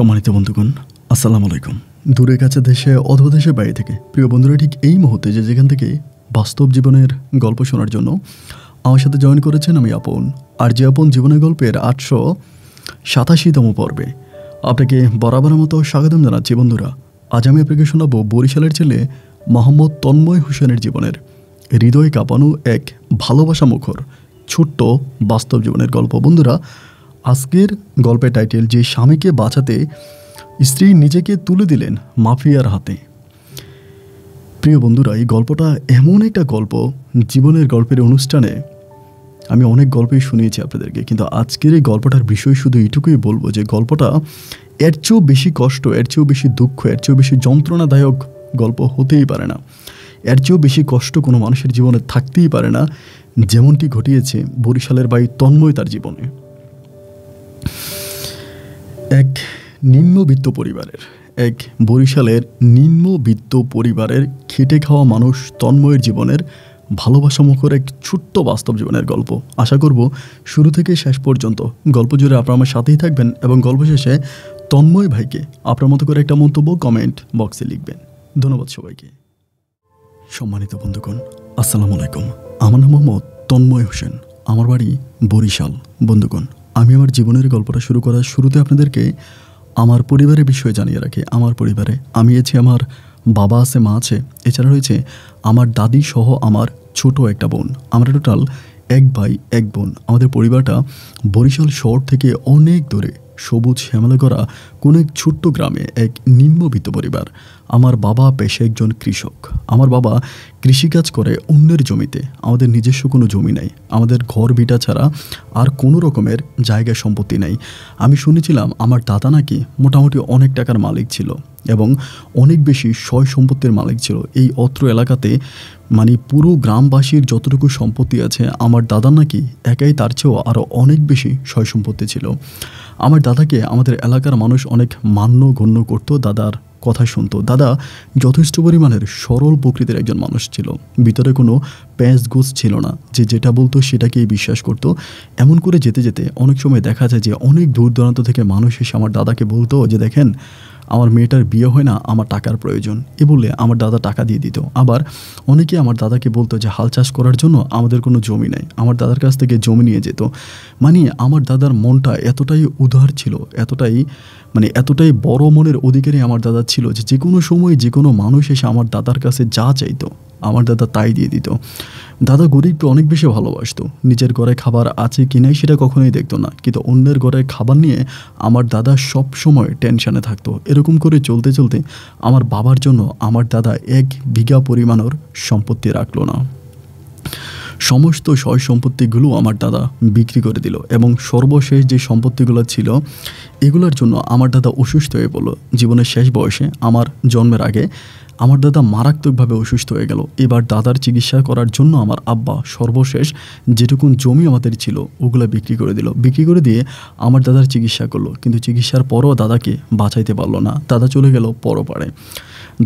সম্মানিত বন্ধুগণ, আসসালামু আলাইকুম। দূরে কাছে দেশে অথবা দেশের বাইরে থেকে, প্রিয় বন্ধুরা, ঠিক এই মুহূর্তে যে যেখান থেকে বাস্তব জীবনের গল্প শোনার জন্য আমার সাথে জয়েন করেছেন আমি আপন, আর যে আপন জীবনের গল্পের আটশো সাতাশিতম পর্বে। আপনাকে বরাবরের মতো স্বাগতম জানাচ্ছি বন্ধুরা। আজ আমি আপনাকে শোনাবো বরিশালের ছেলে মোহাম্মদ তন্ময় হোসেনের জীবনের হৃদয় কাঁপানো এক ভালোবাসা মুখর, ছোট্ট বাস্তব জীবনের গল্প। বন্ধুরা আজকের গল্পের টাইটেল, যে স্বামীকে বাঁচাতে স্ত্রী নিজেকে তুলে দিলেন মাফিয়ার হাতে। প্রিয় বন্ধুরা, এই গল্পটা এমন একটা গল্প, জীবনের গল্পের অনুষ্ঠানে আমি অনেক গল্পই শুনিয়েছি আপনাদেরকে, কিন্তু আজকের এই গল্পটার বিষয় শুধু এইটুকুই বলব যে গল্পটা এর চেয়েও বেশি কষ্ট, এর চেয়েও বেশি দুঃখ, এর চেয়েও বেশি যন্ত্রণাদায়ক গল্প হতেই পারে না। এর চেয়েও বেশি কষ্ট কোনো মানুষের জীবনে থাকতেই পারে না, যেমনটি ঘটিয়েছে বরিশালের বাই তন্ময় তার জীবনে। এক নিম্নবিত্ত পরিবারের, এক বরিশালের নিম্নবিত্ত পরিবারের খেটে খাওয়া মানুষ তন্ময়ের জীবনের ভালোবাসামুখর এক ছোট্ট বাস্তব জীবনের গল্প। আশা করব শুরু থেকে শেষ পর্যন্ত গল্প জুড়ে আপনারা আমার সাথেই থাকবেন এবং গল্প শেষে তন্ময় ভাইকে আপনার মতো করে একটা মন্তব্য কমেন্ট বক্সে লিখবেন। ধন্যবাদ সবাইকে। সম্মানিত বন্ধুগণ, আসসালামু আলাইকুম। আমার নাম মোহাম্মদ তন্ময় হোসেন। আমার বাড়ি বরিশাল। বন্ধুগণ আমি আমার জীবনের গল্পটা শুরু করার শুরুতে আপনাদেরকে আমার পরিবারের বিষয়ে জানিয়ে রাখি। আমার পরিবারে আমি আছি, আমার বাবা আছে, মা আছে। এছাড়া রয়েছে আমার দাদি সহ আমার ছোট একটা বোন। আমরা টোটাল এক ভাই, এক বোন। আমাদের পরিবারটা বরিশাল শহর থেকে অনেক দূরে। সবুজ শ্যামলা করা কোনো এক ছোট্ট গ্রামে এক নিম্নবিত্ত পরিবার। আমার বাবা পেশে একজন কৃষক। আমার বাবা কৃষিকাজ করে অন্যের জমিতে। আমাদের নিজস্ব কোনো জমি নাই। আমাদের ঘর ভিটা ছাড়া আর কোনো রকমের জায়গা সম্পত্তি নেই। আমি শুনেছিলাম আমার দাদা নাকি মোটামুটি অনেক টাকার মালিক ছিল এবং অনেক বেশি সয় সম্পত্তির মালিক ছিল। এই অত্র এলাকাতে মানে পুরো গ্রামবাসীর যতটুকু সম্পত্তি আছে, আমার দাদা নাকি একাই তার চেয়েও আরও অনেক বেশি সয় সম্পত্তি ছিল। আমার দাদাকে আমাদের এলাকার মানুষ অনেক মান্য গণ্য করতো। দাদার কথা শুনতো। দাদা যথেষ্ট পরিমাণের সরল প্রকৃতির একজন মানুষ ছিল। ভিতরে কোনো প্যাঁচগোজ ছিল না। যে যেটা বলতো সেটাকেই বিশ্বাস করত। এমন করে যেতে যেতে অনেক সময় দেখা যায় যে অনেক দূর দূরান্ত থেকে মানুষ এসে আমার দাদাকে বলতো যে, দেখেন আমার মেয়েটার বিয়ে হয় না, আমার টাকার প্রয়োজন। এ বললে আমার দাদা টাকা দিয়ে দিত। আবার অনেকে আমার দাদাকে বলতো যে, হাল চাষ করার জন্য আমাদের কোনো জমি নাই। আমার দাদার কাছ থেকে জমি নিয়ে যেত। মানে আমার দাদার মনটা এতটাই উদার ছিল, এতটাই মানে এতটাই বড় মনের অধিকারী আমার দাদা ছিল যে যে কোনো সময় যে কোনো মানুষ এসে আমার দাদার কাছে যা চাইতো, আমার দাদা তাই দিয়ে দিত। দাদা গরিবকে অনেক বেশি ভালোবাসতো। নিজের ঘরে খাবার আছে কি নাই সেটা কখনোই দেখতো না। কিন্তু অন্যের ঘরে খাবার নিয়ে আমার দাদা সব সময় টেনশনে থাকতো। এরকম করে চলতে চলতে আমার বাবার জন্য আমার দাদা এক বিঘা পরিমাণর সম্পত্তি রাখল না। সমস্ত সয় সম্পত্তিগুলো আমার দাদা বিক্রি করে দিল এবং সর্বশেষ যে সম্পত্তিগুলো ছিল, এগুলোর জন্য আমার দাদা অসুস্থ হয়ে পড়ল। জীবনের শেষ বয়সে আমার জন্মের আগে আমার দাদা মারাত্মকভাবে অসুস্থ হয়ে গেল। এবার দাদার চিকিৎসা করার জন্য আমার আব্বা সর্বশেষ যেটুকুন জমি আমাদের ছিল, ওগুলো বিক্রি করে দিল। বিক্রি করে দিয়ে আমার দাদার চিকিৎসা করল, কিন্তু চিকিৎসার পরও দাদাকে বাঁচাইতে পারল না। দাদা চলে গেল পরপারে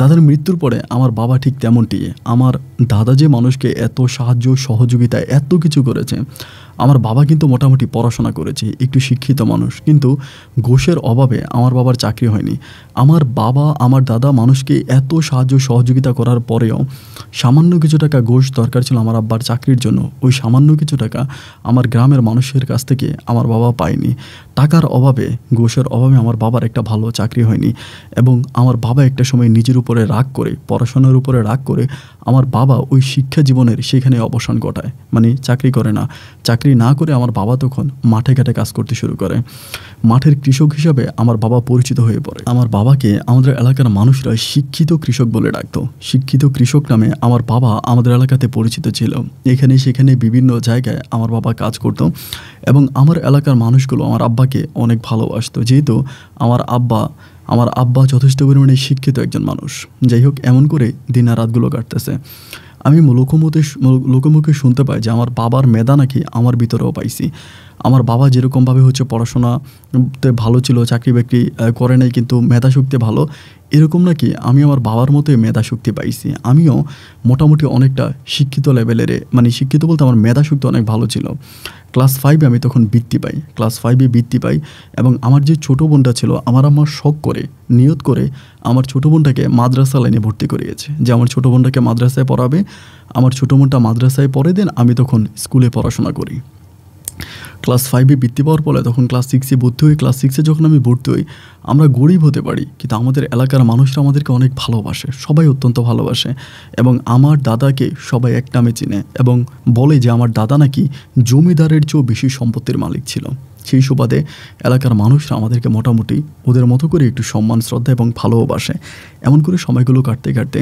দাদার মৃত্যুর পরে আমার বাবা ঠিক তেমনটি আমার দাদা যে মানুষকে এত সাহায্য সহযোগিতা এত কিছু করেছে আমার বাবা কিন্তু মোটামুটি পড়াশোনা করেছে, একটু শিক্ষিত মানুষ। কিন্তু ঘোষের অভাবে আমার বাবার চাকরি হয়নি। আমার বাবা, আমার দাদা মানুষকে এত সাহায্য সহযোগিতা করার পরেও সামান্য কিছু টাকা ঘোষ দরকার ছিল আমার আব্বার চাকরির জন্য। ওই সামান্য কিছু টাকা আমার গ্রামের মানুষের কাছ থেকে আমার বাবা পায়নি। টাকার অভাবে, ঘোষের অভাবে আমার বাবার একটা ভালো চাকরি হয়নি এবং আমার বাবা একটা সময় নিজের উপরে রাগ করে, পড়াশোনার উপরে রাগ করে আমার বাবা ওই শিক্ষা জীবনের সেখানে অবসান ঘটায়। মানে চাকরি করে না। চাকরি না করে আমার বাবা তখন মাঠে ঘাটে কাজ করতে শুরু করে। মাঠের কৃষক হিসাবে আমার বাবা পরিচিত হয়ে পড়ে। আমার বাবাকে আমাদের এলাকার মানুষরা শিক্ষিত কৃষক বলে ডাকতো। শিক্ষিত কৃষক নামে আমার বাবা আমাদের এলাকাতে পরিচিত ছিল। এখানে সেখানে বিভিন্ন জায়গায় আমার বাবা কাজ করত এবং আমার এলাকার মানুষগুলো আমার আব্বাকে অনেক ভালোবাসতো। যেহেতু আমার আব্বা আমার আব্বা যথেষ্ট পরিমাণে শিক্ষিত একজন মানুষ। যাই হোক, এমন করে দিন রাতগুলো কাটতেছে। আমি লোকমুখে লোকমুখে শুনতে পাই যে আমার বাবার মেধা নাকি আমার ভিতরেও পাইছি। আমার বাবা যেরকমভাবে হচ্ছে পড়াশোনাতে ভালো ছিল চাকরি বাকরি করে নাই কিন্তু মেধা শক্তি ভালো, এরকম নাকি আমি আমার বাবার মতোই মেধা শক্তি পাইছি। আমিও মোটামুটি অনেকটা শিক্ষিত লেভেলের মানে শিক্ষিত বলতে আমার মেধা শক্তি অনেক ভালো ছিল। ক্লাস ফাইভে আমি তখন বৃত্তি পাই, ক্লাস ফাইভে বৃত্তি পাই এবং আমার যে ছোটো বোনটা ছিল, আমার আমার শখ করে, নিয়ত করে আমার ছোটো বোনটাকে মাদ্রাসা লাইনে ভর্তি করিয়েছে। যে আমার ছোটো বোনটাকে মাদ্রাসায় পড়াবে, আমার ছোটো বোনটা মাদ্রাসায় পড়ে দেন আমি তখন স্কুলে পড়াশোনা করি। ক্লাস ফাইভে বৃত্তি পাওয়ার পরে তখন ক্লাস সিক্সে ভর্তি হই। ক্লাস সিক্সে যখন আমি ভর্তি হই, আমরা গরিব হতে পারি, কিন্তু আমাদের এলাকার মানুষরা আমাদেরকে অনেক ভালোবাসে, সবাই অত্যন্ত ভালোবাসে এবং আমার দাদাকে সবাই এক নামে চিনে এবং বলে যে আমার দাদা নাকি জমিদারের চেয়েও বেশি সম্পত্তির মালিক ছিল। সেই সুবাদে এলাকার মানুষরা আমাদেরকে মোটামুটি ওদের মতো করে একটু সম্মান, শ্রদ্ধা এবং ভালোবাসে এমন করে সময়গুলো কাটতে কাটতে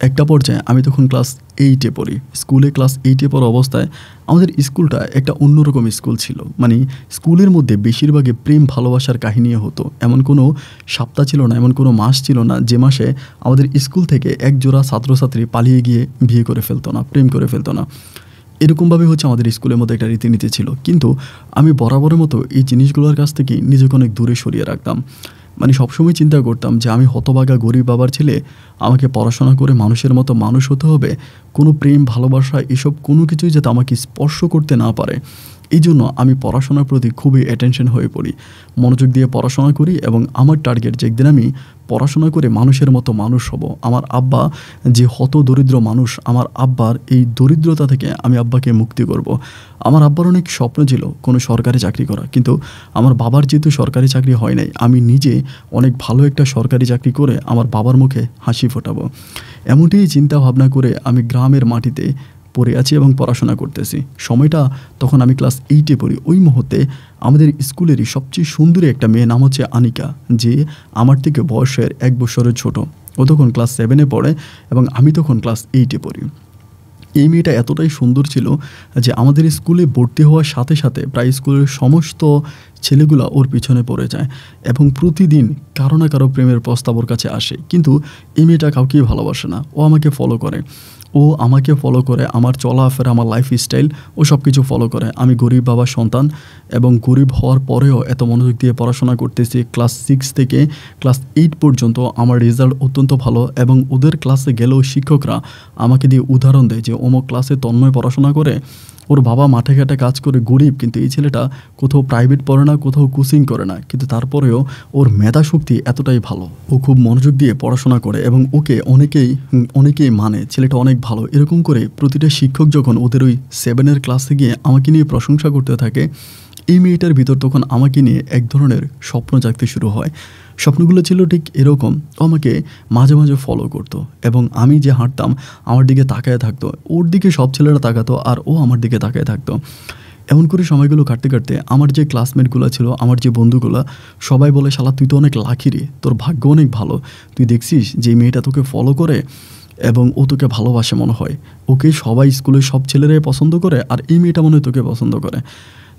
একটা পর্যায়ে আমি তখন ক্লাস এইটে পড়ি। স্কুলে ক্লাস এইটে পড়া অবস্থায় আমাদের স্কুলটা একটা অন্যরকম স্কুল ছিল। মানে স্কুলের মধ্যে বেশিরভাগই প্রেম, ভালোবাসার কাহিনী হতো। এমন কোনো সপ্তাহ ছিল না, এমন কোনো মাস ছিল না যে মাসে আমাদের স্কুল থেকে এক জোড়া ছাত্রছাত্রী পালিয়ে গিয়ে বিয়ে করে ফেলতো না, প্রেম করে ফেলতো না। এরকমভাবে হচ্ছে আমাদের স্কুলের মধ্যে একটা রীতিনীতি ছিল। কিন্তু আমি বরাবরের মতো এই জিনিসগুলোর কাছ থেকে নিজেকে অনেক দূরে সরিয়ে রাখতাম। মানে সবসময় চিন্তা করতাম যে আমি হতবাগা গরিব বাবার ছেলে, আমাকে পড়াশোনা করে মানুষের মতো মানুষ হতে হবে, কোনো প্রেম, ভালোবাসা, এসব কোনো কিছুই যাতে আমাকে স্পর্শ করতে না পারে। এই জন্য আমি পড়াশোনার প্রতি খুবই অ্যাটেনশন হয়ে পড়ি মনোযোগ দিয়ে পড়াশোনা করি এবং আমার টার্গেট যে একদিন আমি পড়াশোনা করে মানুষের মতো মানুষ হব, আমার আব্বা যে হত দরিদ্র মানুষ, আমার আব্বার এই দরিদ্রতা থেকে আমি আব্বাকে মুক্তি করব। আমার আব্বার অনেক স্বপ্ন ছিল কোনো সরকারি চাকরি করা কিন্তু আমার বাবার যেহেতু সরকারি চাকরি হয় নাই, আমি নিজে অনেক ভালো একটা সরকারি চাকরি করে আমার বাবার মুখে হাসি ফোটাবো এমনটাই চিন্তা ভাবনা করে আমি গ্রামের মাটিতে পড়ে আছি এবং পড়াশোনা করতেছি। সময়টা তখন আমি ক্লাস এইটে পড়ি। ওই মুহূর্তে আমাদের স্কুলেরই সবচেয়ে সুন্দরী একটা মেয়ে নাম হচ্ছে আনিকা, যে আমার থেকে বয়সের এক বছরের ছোট। ও তখন ক্লাস সেভেনে পড়ে এবং আমি তখন ক্লাস এইটে পড়ি। এই মেয়েটা এতটাই সুন্দর ছিল যে আমাদের স্কুলে ভর্তি হওয়ার সাথে সাথে প্রায় স্কুলের সমস্ত ছেলেগুলো ওর পিছনে পড়ে যায় এবং প্রতিদিন কারও না কারও প্রেমের প্রস্তাব ওর কাছে আসে। কিন্তু এই মেয়েটা কাউকেই ভালোবাসে না। ও আমাকে ফলো করে। ও আমাকে ফলো করে, আমার চলাফেরা, আমার লাইফ স্টাইল ও সব কিছু ফলো করে। আমি গরিব বাবার সন্তান এবং গরিব হওয়ার পরেও এত মনোযোগ দিয়ে পড়াশোনা করতেছি। ক্লাস সিক্স থেকে ক্লাস এইট পর্যন্ত আমার রেজাল্ট অত্যন্ত ভালো এবং ওদের ক্লাসে গেলেও শিক্ষকরা আমাকে দিয়ে উদাহরণ দেয় যে অমুক ক্লাসে তন্ময় পড়াশোনা করে? ওর বাবা মাঠে ঘাটে কাজ করে গরিব, কিন্তু এই ছেলেটা কোথাও প্রাইভেট পড়ে না, কোথাও কোচিং করে না। কিন্তু তারপরেও ওর মেধা শক্তি এতটাই ভালো। ও খুব মনোযোগ দিয়ে পড়াশোনা করে এবং ওকে অনেকেই অনেকেই মানে ছেলেটা অনেক ভালো। এরকম করে প্রতিটা শিক্ষক যখন ওদের ওই সেভেনের ক্লাসে গিয়ে আমাকে নিয়ে প্রশংসা করতে থাকে, এই মেয়েটার ভিতর তখন আমাকে নিয়ে এক ধরনের স্বপ্ন জাগতে শুরু হয়। স্বপ্নগুলো ছিল ঠিক এরকম। ও আমাকে মাঝে মাঝে ফলো করতো এবং আমি যে হাঁটতাম, আমার দিকে তাকায় থাকতো। ওর দিকে সব ছেলেরা তাকাতো আর ও আমার দিকে তাকায় থাকতো। এমন করে সময়গুলো কাটতে কাটতে আমার যে ক্লাসমেটগুলো ছিল, আমার যে বন্ধুগুলো, সবাই বলে, শালা, তুই তো অনেক লাখি রে। তোর ভাগ্য অনেক ভালো। তুই দেখছিস যে মেয়েটা তোকে ফলো করে এবং ও তোকে ভালোবাসে মনে হয়। ওকে সবাই স্কুলের সব ছেলেরাই পছন্দ করে আর এই মেয়েটা মনে হয় তোকে পছন্দ করে।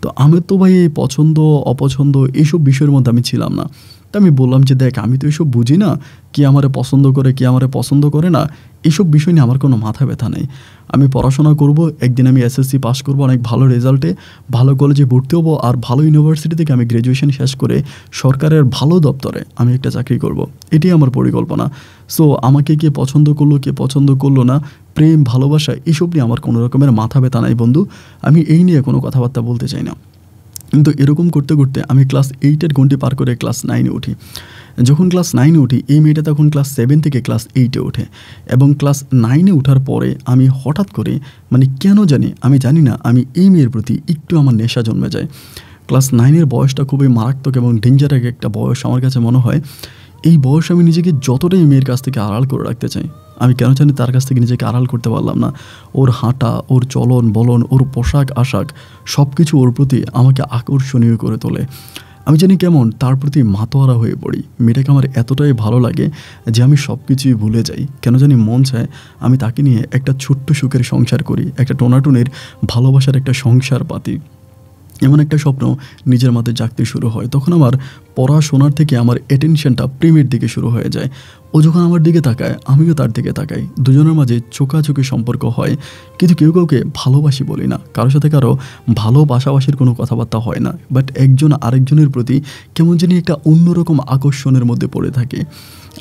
তো আমি তো ভাই এই পছন্দ, অপছন্দ, এইসব বিষয়ের মধ্যে আমি ছিলাম না। তা আমি বললাম যে, দেখ, আমি তো এসব বুঝি না। কে আমারে পছন্দ করে, কে আমারে পছন্দ করে না, এসব বিষয় নিয়ে আমার কোনো মাথা ব্যথা নেই। আমি পড়াশোনা করব, একদিন আমি এসএসসি পাস করব, অনেক ভালো রেজাল্টে, ভালো কলেজে ভর্তি হব আর ভালো ইউনিভার্সিটি থেকে আমি গ্র্যাজুয়েশন শেষ করে সরকারের ভালো দপ্তরে আমি একটা চাকরি করব। এটি আমার পরিকল্পনা। সো আমাকে কে পছন্দ করল, কে পছন্দ করল না, প্রেম, ভালোবাসা, এসব নিয়ে আমার কোনো রকমের মাথা ব্যথা নাই বন্ধু। আমি এই নিয়ে কোনো কথাবার্তা বলতে চাই না। কিন্তু এরকম করতে করতে আমি ক্লাস এইটের ঘন্টি পার করে ক্লাস নাইনে উঠি। যখন ক্লাস নাইনে উঠি, এই মেয়েটা তখন ক্লাস সেভেন থেকে ক্লাস এইটে ওঠে এবং ক্লাস নাইনে ওঠার পরে আমি হঠাৎ করে মানে কেন জানি, আমি জানি না, আমি এই মেয়ের প্রতি একটু আমার নেশা জন্মে যায়। ক্লাস নাইনের বয়সটা খুবই মারাত্মক এবং ডেঞ্জার একটা বয়স আমার কাছে মনে হয়। এই বয়স আমি নিজেকে যতটাই মেয়ের কাছ থেকে আড়াল করে রাখতে চাই আমি কেন জানি তার কাছ থেকে নিজেকে আড়াল করতে পারলাম না। ওর হাঁটা, ওর চলন, বলন, ওর পোশাক, আশাক সব কিছু ওর প্রতি আমাকে আকর্ষণীয় করে তোলে। আমি জানি কেমন, তার প্রতি মাতোয়ারা হয়ে পড়ি। মেয়েটাকে আমার এতটাই ভালো লাগে যে আমি সব কিছুই ভুলে যাই। কেন জানি মন চায় আমি তাকে নিয়ে একটা ছোট্ট সুখের সংসার করি, একটা টোনাটুনের ভালোবাসার একটা সংসার পাতি। এমন একটা স্বপ্ন নিজের মাঝে জাগতে শুরু হয়। তখন আমার পড়াশোনার থেকে আমার অ্যাটেনশনটা প্রেমের দিকে শুরু হয়ে যায়। ও যখন আমার দিকে তাকায়, আমিও তার দিকে তাকাই। দুজনের মাঝে চোখাচোখি সম্পর্ক হয়। কিন্তু কেউ কাউকে ভালোবাসি বলি না। কারোর সাথে কারও ভালোবাসাবাসির কোনো কথাবার্তা হয় না। বাট একজন আরেকজনের প্রতি কেমন জানি একটা অন্যরকম আকর্ষণের মধ্যে পড়ে থাকে।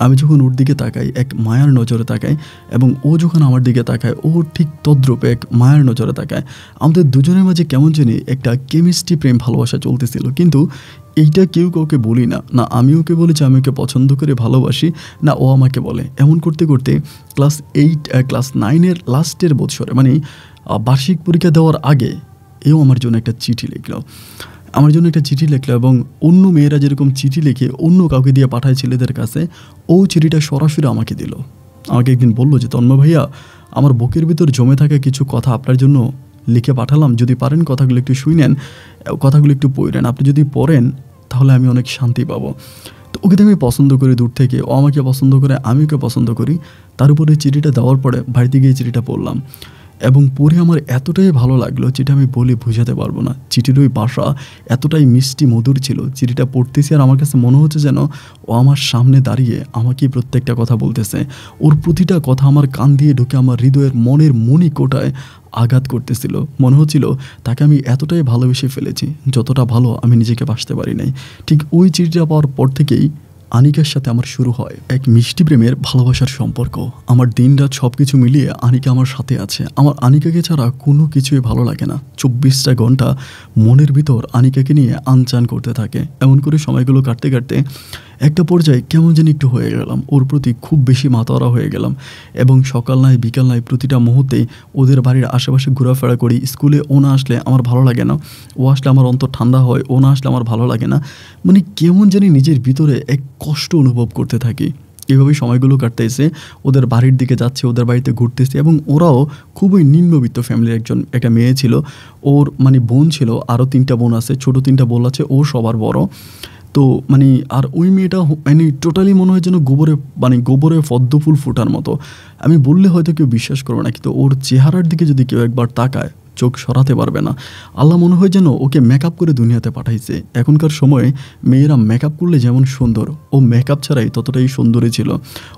আমি যখন ওর দিকে তাকাই, এক মায়ার নজরে তাকাই এবং ও যখন আমার দিকে তাকায়, ও ঠিক তদ্রূপে এক মায়ার নজরে তাকায়। আমাদের দুজনের মাঝে কেমন জানি একটা কেমিস্ট্রি প্রেম ভালোবাসা চলতেছিল। কিন্তু এইটা কেউ কাউকে বলি না। না, আমি ওকে বলি যে আমি ওকে পছন্দ করে ভালোবাসি, না, ও আমাকে বলে। এমন করতে করতে ক্লাস এইট ক্লাস নাইনের লাস্টের বছরে মানে বার্ষিক পরীক্ষা দেওয়ার আগে এও আমার জন্য একটা চিঠি লিখলো। আমার জন্য একটা চিঠি লিখলো এবং অন্য মেয়েরা যেরকম চিঠি লিখে অন্য কাউকে দিয়ে পাঠায় ছেলেদের কাছে, ও চিঠিটা সরাসরি আমাকে দিল। আমাকে একদিন বলল যে, তন্ময় ভাইয়া, আমার বুকের ভিতর জমে থাকা কিছু কথা আপনার জন্য লিখে পাঠালাম। যদি পারেন কথাগুলো একটু শুনেন কথাগুলো একটু পড়েন। আপনি যদি পড়েন, তাহলে আমি অনেক শান্তি পাবো। তো ওকে তো আমি পছন্দ করি দূর থেকে। ও আমাকে পছন্দ করে আমি ওকে পছন্দ করি। তার উপরে চিঠিটা দেওয়ার পরে বাড়িতে গিয়ে চিঠিটা পড়লাম। এবং পড়ে আমার এতটাই ভালো লাগল যেটা আমি বলে বোঝাতে পারব না। চিঠির ওই বাসা এতটাই মিষ্টি মধুর ছিল, চিঠিটা পড়তেছি আর আমার কাছে মনে হচ্ছে যেন ও আমার সামনে দাঁড়িয়ে আমাকেই প্রত্যেকটা কথা বলতেছে। ওর প্রতিটা কথা আমার কান দিয়ে ঢুকে আমার হৃদয়ের মনের মনি কোটায় আঘাত করতেছিল। মনে হচ্ছিল তাকে আমি এতটাই ভালোবেসে ফেলেছি, যতটা ভালো আমি নিজেকে বাসতে পারি নাই। ঠিক ওই চিঠিটা পাওয়ার পর থেকেই আনিকার সাথে আমার শুরু হয় এক মিষ্টি প্রেমের ভালোবাসার সম্পর্ক। আমার দিনরাত সব কিছু মিলিয়ে আনিকা আমার সাথে আছে। আমার আনিকাকে ছাড়া কোনো কিছুই ভালো লাগে না। চব্বিশটা ঘণ্টা মনের ভিতর আনিকাকে নিয়ে আনচান করতে থাকে। এমন করে সময়গুলো কাটতে কাটতে একটা পর্যায়ে কেমন যেন একটু হয়ে গেলাম। ওর প্রতি খুব বেশি মাতারা হয়ে গেলাম এবং সকাল নাই, বিকাল নাই প্রতিটা মুহূর্তে ওদের বাড়ির আশেপাশে ঘোরাফেরা করি। স্কুলে ও না আসলে আমার ভালো লাগে না। ও আসলে আমার অন্তর ঠান্ডা হয়, ও না আসলে আমার ভালো লাগে না। মানে কেমন জানি নিজের ভিতরে এক কষ্ট অনুভব করতে থাকি। এভাবেই সময়গুলো কাটতেছে, ওদের বাড়ির দিকে যাচ্ছে, ওদের বাড়িতে ঘুরতেছে এবং ওরাও খুবই নিম্নবিত্ত ফ্যামিলির একজন, একটা মেয়ে ছিল। ওর মানে বোন ছিল, আরও তিনটা বোন আছে, ছোট তিনটা বোন আছে, ও সবার বড়। তো মানে আর ওই মেয়েটা মানে টোটালি মনে হয় যেন গোবরে মানে গোবরে পদ্মফুল ফোটার মতো। আমি বললে হয়তো কেউ বিশ্বাস করবে না, কিন্তু ওর চেহারার দিকে যদি কেউ একবার তাকায় চোখ সরাতে পারবে না। আল্লাহ মনে হয় যেন ওকে মেকআপ করে দুনিয়াতে পাঠাইছে। এখনকার সময়ে মেয়েরা মেকআপ করলে যেমন সুন্দর, ও মেকআপ ছাড়াই ততটাই সুন্দরী ছিল।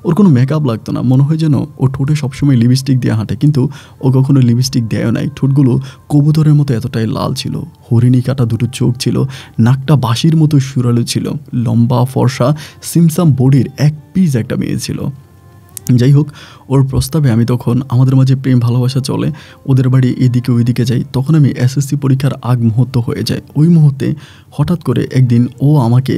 ওর কোনো মেকআপ লাগতো না। মনে হয় যেন ও ঠোঁটে সবসময় লিপস্টিক দিয়ে হাঁটে, কিন্তু ও কখনো লিপস্টিক দেয় নাই। ঠোঁটগুলো কবুতরের মতো এতটাই লাল ছিল। হরিণী কাটা দুটো চোখ ছিল। নাকটা বাঁশির মতো সুরালো ছিল। লম্বা ফর্সা, সিমসাম বডির এক পিস একটা মেয়ে ছিল। যাই হোক ওর প্রস্তাবে আমি তখন আমাদের মাঝে প্রেম, ভালোবাসা চলে, ওদের বাড়ি এদিকে ওইদিকে যাই, তখন আমি এসএসসি পরীক্ষার আগ মুহূর্ত হয়ে যায়। ওই মুহূর্তে হঠাৎ করে একদিন ও আমাকে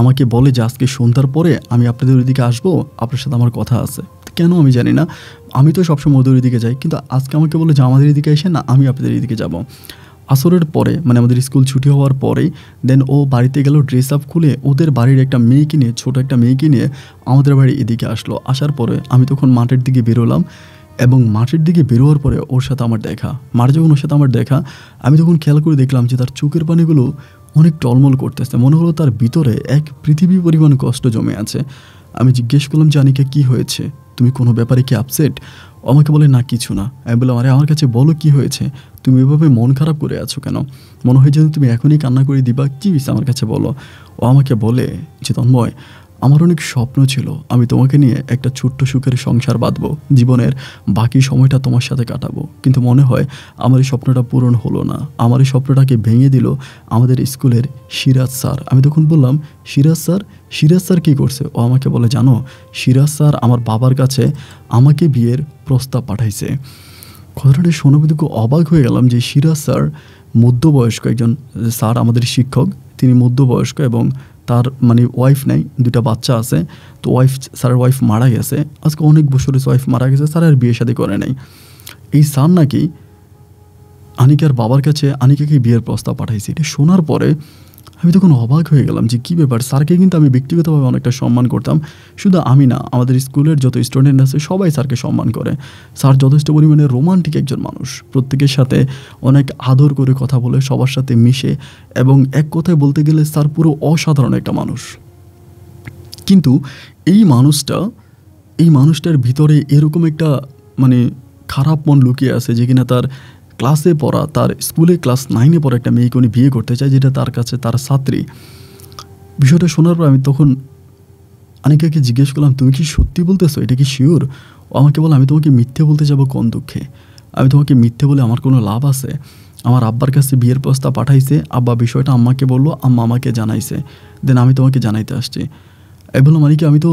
আমাকে বলে যে আজকে সন্ধ্যার পরে আমি আপনাদের ওইদিকে আসব, আপনার সাথে আমার কথা আছে। কেন আমি জানি না, আমি তো সবসময় ওদের ওইদিকে যাই, কিন্তু আজকে আমাকে বলে যে আমাদের এদিকে এসে না, আমি আপনাদের এদিকে যাব। আসরের পরে মানে আমাদের স্কুল ছুটি হওয়ার পরেই দেন ও বাড়িতে গেল ড্রেস আপ খুলে ওদের বাড়ির একটা মেয়েকে নিয়ে, ছোটো একটা মেয়েকে নিয়ে আমাদের বাড়ি এদিকে আসলো। আসার পরে আমি তখন মাঠের দিকে বেরোলাম এবং মাঠের দিকে বেরোয়ার পরে ওর সাথে আমার দেখা। মার যখন ওর সাথে আমার দেখা, আমি তখন খেয়াল করে দেখলাম যে তার চোখের পানিগুলো অনেক টলমল করতেছে। মনে হলো তার ভিতরে এক পৃথিবী পরিমাণ কষ্ট জমে আছে। আমি জিজ্ঞেস করলাম যে, আনিকা, কী হয়েছে? তুমি কোনো ব্যাপারে কি আপসেট আমাকে বলে, না, কিছু না। আমি বললাম, আরে, আমার কাছে বলো, কি হয়েছে? তুমি এভাবে মন খারাপ করে আছো কেন? মনে হয় যেন তুমি এখনই কান্না করে দিবা। কি আমার কাছে বলো? ও আমাকে বলে যে, তন্ময়, আমার অনেক স্বপ্ন ছিল। আমি তোমাকে নিয়ে একটা ছোট্ট সুখের সংসার বাঁধবো। জীবনের বাকি সময়টা তোমার সাথে কাটাবো। কিন্তু মনে হয় আমার এই স্বপ্নটা পূরণ হলো না। আমার এই স্বপ্নটাকে ভেঙে দিল আমাদের স্কুলের সিরাজ স্যার। আমি তখন বললাম, সিরাজ স্যার? সিরাজ স্যার কী করছে? ও আমাকে বলে, জানো, সিরাজ স্যার আমার বাবার কাছে আমাকে বিয়ের প্রস্তাব পাঠাইছে। কথাটা শুনে কিন্তু অবাক হয়ে গেলাম যে সিরাজ স্যার মধ্যবয়স্ক একজন স্যার আমাদের শিক্ষক, তিনি মধ্যবয়স্ক এবং তার মানে ওয়াইফ নাই দুটা বাচ্চা আছে। তো ওয়াইফ স্যারের ওয়াইফ মারা গেছে। আজকে অনেক বছরের ওয়াইফ মারা গেছে, স্যার আর বিয়ে শাদী করে নাই। এই স্যার নাকি আনিকার বাবার কাছে আনিকাকে বিয়ের প্রস্তাব পাঠাইছে। এটা শোনার পরে আমি তখন অবাক হয়ে গেলাম যে কী ব্যাপার? স্যারকে কিন্তু আমি ব্যক্তিগতভাবে অনেকটা সম্মান করতাম। শুধু আমি না, আমাদের স্কুলের যত স্টুডেন্ট আছে সবাই স্যারকে সম্মান করে। স্যার যথেষ্ট পরিমাণে রোমান্টিক একজন মানুষ। প্রত্যেকের সাথে অনেক আদর করে কথা বলে, সবার সাথে মিশে এবং এক কথায় বলতে গেলে স্যার পুরো অসাধারণ একটা মানুষ। কিন্তু এই মানুষটা, এই মানুষটার ভিতরে এরকম একটা মানে খারাপ মন লুকিয়ে আছে যে কিনা তার ক্লাসে পড়া, তার স্কুলে ক্লাস নাইনে পড়া একটা মেয়েকে উনি বিয়ে করতে চায়, যেটা তার কাছে তার ছাত্রী। বিষয়টা শোনার পর আমি তখন অনেকে জিজ্ঞেস করলাম, তুমি কি সত্যি বলতেছো? এটা কি শিওর ও আমাকে বলে আমি তোমাকে মিথ্যে বলতে যাব কোন দুঃখে? আমি তোমাকে মিথ্যে বলে আমার কোনো লাভ আছে? আমার আব্বার কাছে বিয়ের প্রস্তাব পাঠাইছে, আব্বা বিষয়টা আম্মাকে বলল, আম্মা আমাকে জানাইছে। দেন আমি তোমাকে জানাইতে আসছি। বললাম মানে কি আমি তো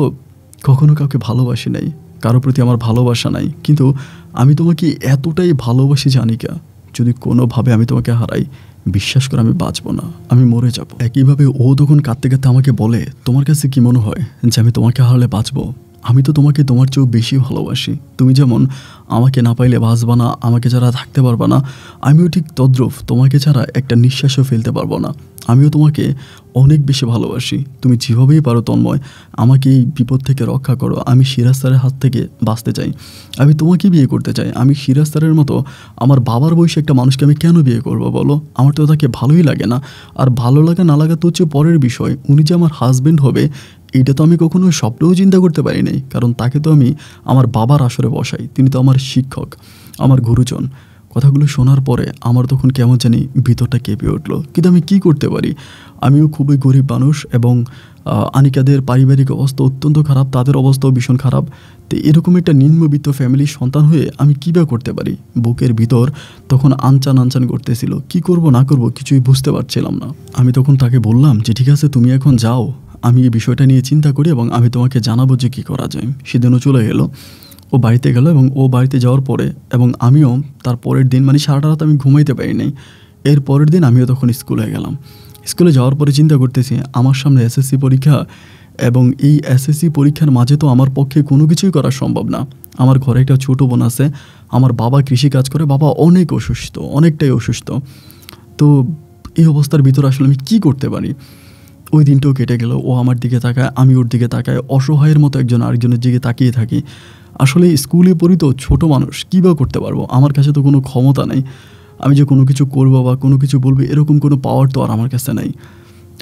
কখনো কাউকে ভালোবাসি নাই। কারও প্রতি আমার ভালোবাসা নাই। কিন্তু আমি তোমাকে এতটাই ভালোবাসি, জানিকা, যদি কোনোভাবে আমি তোমাকে হারাই, বিশ্বাস করে আমি বাঁচবো না, আমি মরে যাব। একইভাবে ও তখন কাঁদতে কাঁদতে আমাকে বলে, তোমার কাছে কি মনে হয় যে আমি তোমাকে হারালে বাঁচবো? আমি তো তোমাকে তোমার চেয়েও বেশি ভালোবাসি। তুমি যেমন আমাকে না পাইলে বাঁচবা না, আমাকে ছাড়া থাকতে পারবা না, আমিও ঠিক তদ্রুপ তোমাকে ছাড়া একটা নিঃশ্বাসও ফেলতে পারব না। আমিও তোমাকে অনেক বেশি ভালোবাসি। তুমি যেভাবেই পারো তন্ময়, আমাকে এই বিপদ থেকে রক্ষা করো। আমি সিরাজ হাত থেকে বাঁচতে চাই। আমি তোমাকে বিয়ে করতে চাই। আমি সিরাজ মতো আমার বাবার বয়সে একটা মানুষকে আমি কেন বিয়ে করব বলো? আমার তো তাকে ভালোই লাগে না। আর ভালো লাগা না লাগা তো হচ্ছে পরের বিষয়। উনি যে আমার হাজব্যান্ড হবে, এটা তো আমি কখনো স্বপ্নেও চিন্তা করতে পারি নাই। কারণ তাকে তো আমি আমার বাবার আসরে বসাই। তিনি তো আমার শিক্ষক, আমার গুরুজন। কথাগুলো শোনার পরে আমার তখন কেমন জানি ভিতরটা কেঁপে উঠল। কিন্তু আমি কি করতে পারি? আমিও খুবই গরিব মানুষ এবং আনিকাদের পারিবারিক অবস্থা অত্যন্ত খারাপ, তাদের অবস্থাও ভীষণ খারাপ। তো এরকম একটা নিম্নবিত্ত ফ্যামিলির সন্তান হয়ে আমি কী বা করতে পারি? বুকের ভিতর তখন আনচান আনচান করতেছিল। কি করব, না করব কিছুই বুঝতে পারছিলাম না। আমি তখন তাকে বললাম যে, ঠিক আছে, তুমি এখন যাও। আমি এই বিষয়টা নিয়ে চিন্তা করি এবং আমি তোমাকে জানাব যে কী করা যায়। সেদিনও চলে গেলো ও বাড়িতে গেল এবং ও বাড়িতে যাওয়ার পরে এবং আমিও তার পরের দিন মানে সারাটা রাত আমি ঘুমাইতে পারি নাই এর পরের দিন আমিও তখন স্কুলে গেলাম। স্কুলে যাওয়ার পরে চিন্তা করতেছি, আমার সামনে এসএসসি পরীক্ষা এবং এই এসএসসি পরীক্ষার মাঝে তো আমার পক্ষে কোনো কিছুই করা সম্ভব না। আমার ঘরে একটা ছোটো বোন আছে, আমার বাবা কৃষি কাজ করে, বাবা অনেক অসুস্থ, অনেকটাই অসুস্থ। তো এই অবস্থার ভিতরে আসলে আমি কী করতে পারি? ওই দিনটাও কেটে গেল, ও আমার দিকে তাকায়, আমি ওর দিকে তাকায়, অসহায়ের মতো একজন আরেকজনের দিকে তাকিয়ে থাকি। আসলে স্কুলে পড়ি তো ছোটো মানুষ কী বা করতে পারব? আমার কাছে তো কোনো ক্ষমতা নেই। আমি যে কোনো কিছু করব বা কোনো কিছু বলব, এরকম কোনো পাওয়ার তো আর আমার কাছে নেই।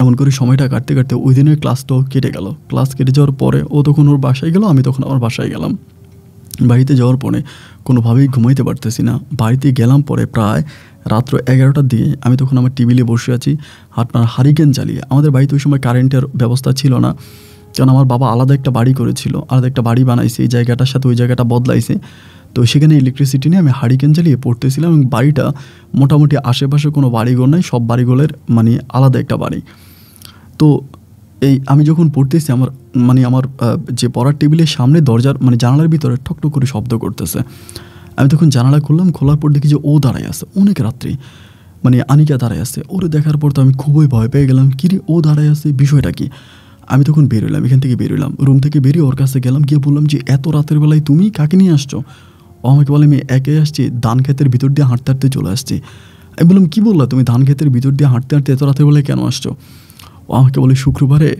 এমন করে সময়টা কাটতে কাটতে ওই দিনের ক্লাসটাও কেটে গেল। ক্লাস কেটে যাওয়ার পরে ও তখন ওর বাসায় গেল, আমি তখন আমার বাসায় গেলাম। বাড়িতে যাওয়ার পরে কোনোভাবেই ঘুমাইতে পারতেছি না। বাড়িতে গেলাম পরে প্রায় রাত্র এগারোটার দিকে আমি তখন আমার টেবিলে বসে আছি আপনার হারিকেন জ্বালিয়ে। আমাদের বাড়িতে ওই সময় কারেন্টের ব্যবস্থা ছিল না। কারণ আমার বাবা আলাদা একটা বাড়ি করেছিল, আলাদা একটা বাড়ি বানাইছে, এই জায়গাটার সাথে ওই জায়গাটা বদলাইছে। তো সেখানে ইলেকট্রিসিটি নিয়ে আমি হারিকেন জ্বালিয়ে পড়তেছিলাম এবং বাড়িটা মোটামুটি আশেপাশে কোনো বাড়িঘর নাই, সব বাড়িগুলোর মানে আলাদা একটা বাড়ি। তো এই আমি যখন পড়তেছি, আমার মানে আমার যে পড়ার টেবিলের সামনে দরজার মানে জানালার ভিতরে ঠকঠক করে শব্দ করতেছে। আমি তখন জানালা খুললাম, খোলার পর দেখি যে ও দাঁড়ায় আছে, অনেক রাত্রি। মানে আনিকা দাঁড়ায় আছে, ওরে দেখার পর তো আমি খুবই ভয় পেয়ে গেলাম, কিরে, ও দাঁড়ায় আছে, বিষয়টা কি? আমি তখন বেরোলাম এখান থেকে বেরোলাম রুম থেকে বেরিয়ে ওর কাছে গেলাম, গিয়ে বললাম যে, এত রাতের বেলায় তুমি কাকে নিয়ে আসছো? ও আমাকে বলে, আমি একে আসছি, ধান ক্ষেতের ভিতর দিয়ে হাঁটতে হাঁটতে চলে আসছি। আমি বললাম, কী বললা তুমি, ধান ক্ষেতের ভিতর দিয়ে হাঁটতে হাঁটতে এত রাতের বেলায় কেন আসছো? ও আমাকে বলে, শুক্রবারে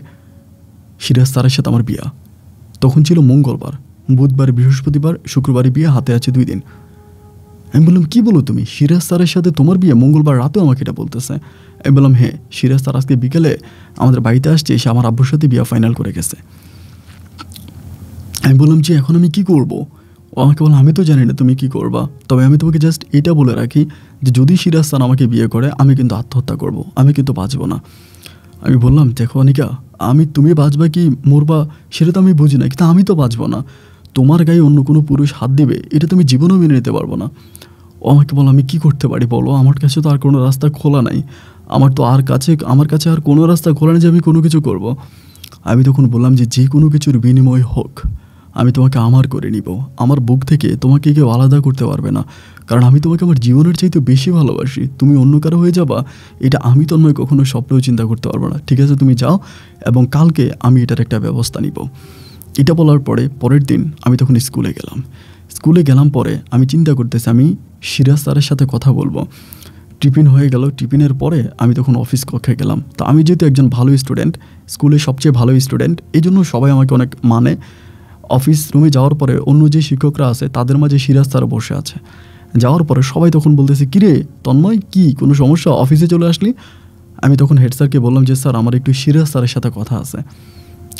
সিরাজ স্যারের সাথে আমার বিয়া। তখন ছিল মঙ্গলবার, বুধবার, বৃহস্পতিবার, শুক্রবারে বিয়ে হাতে আছে দুই দিন। আমি বললাম, কী বলো তুমি? সিরাজ স্যারের সাথে তোমার বিয়ে মঙ্গলবার রাতেও আমাকে এটা বলতেছে। আমি বললাম হ্যাঁ সিরাজ স্যার আজকে বিকেলে আমাদের বাড়িতে আসছে, এসে আমার আব্বুর সাথে বিয়ে ফাইনাল করে গেছে। আমি বললাম যে এখন আমি কি করব? ও আমাকে বললাম আমি তো জানি না তুমি কি করবা। তবে আমি তোমাকে জাস্ট এটা বলে রাখি যে, যদি সিরাজ স্যার আমাকে বিয়ে করে, আমি কিন্তু আত্মহত্যা করব। আমি কিন্তু বাঁচবো না। আমি বললাম, দেখো অনিকা, আমি তুমি বাঁচবা কি মরবা সেটা তো আমি বুঝি না, কিন্তু আমি তো বাঁচবো না। তোমার গায়ে অন্য কোনো পুরুষ হাত দেবে, এটা তুমি জীবনেও মেনে নিতে পারব না। ও আমাকে বলো আমি কি করতে পারি বলো? আমার কাছে তো আর কোনো রাস্তা খোলা নাই। আমার তো আর কাছে, আমার কাছে আর কোনো রাস্তা খোলা নেই যে আমি কোনো কিছু করব। আমি তখন বললাম যে যে কোনো কিছুর বিনিময় হোক। আমি তোমাকে আমার করে নিব। আমার বুক থেকে তোমাকে কেউ আলাদা করতে পারবে না। কারণ আমি তোমাকে আমার জীবনের চাইতে বেশি ভালোবাসি। তুমি অন্য কারও হয়ে যাবা, এটা আমি তন্ময় কখনো স্বপ্নেও চিন্তা করতে পারব না। ঠিক আছে, তুমি যাও এবং কালকে আমি এটার একটা ব্যবস্থা নিব। এটা বলার পরে, পরের দিন আমি তখন স্কুলে গেলাম। স্কুলে গেলাম পরে আমি চিন্তা করতেছি, আমি সিরাজ স্যারের সাথে কথা বলব। টিফিন হয়ে গেল। টিফিনের পরে আমি তখন অফিস কক্ষে গেলাম। তো আমি যেহেতু একজন ভালো স্টুডেন্ট স্কুলে সবচেয়ে ভালো স্টুডেন্ট এই জন্য সবাই আমাকে অনেক মানে। অফিস রুমে যাওয়ার পরে অন্য যে শিক্ষকরা আছে, তাদের মাঝে সিরাজ স্যার বসে আছে। যাওয়ার পরে সবাই তখন বলতেছে, কিরে, তন্ময়, কি, কোনো সমস্যা? অফিসে চলে আসলি? আমি তখন হেড স্যারকে বললাম যে, স্যার, আমার একটু সিরাজ স্যারের সাথে কথা আছে।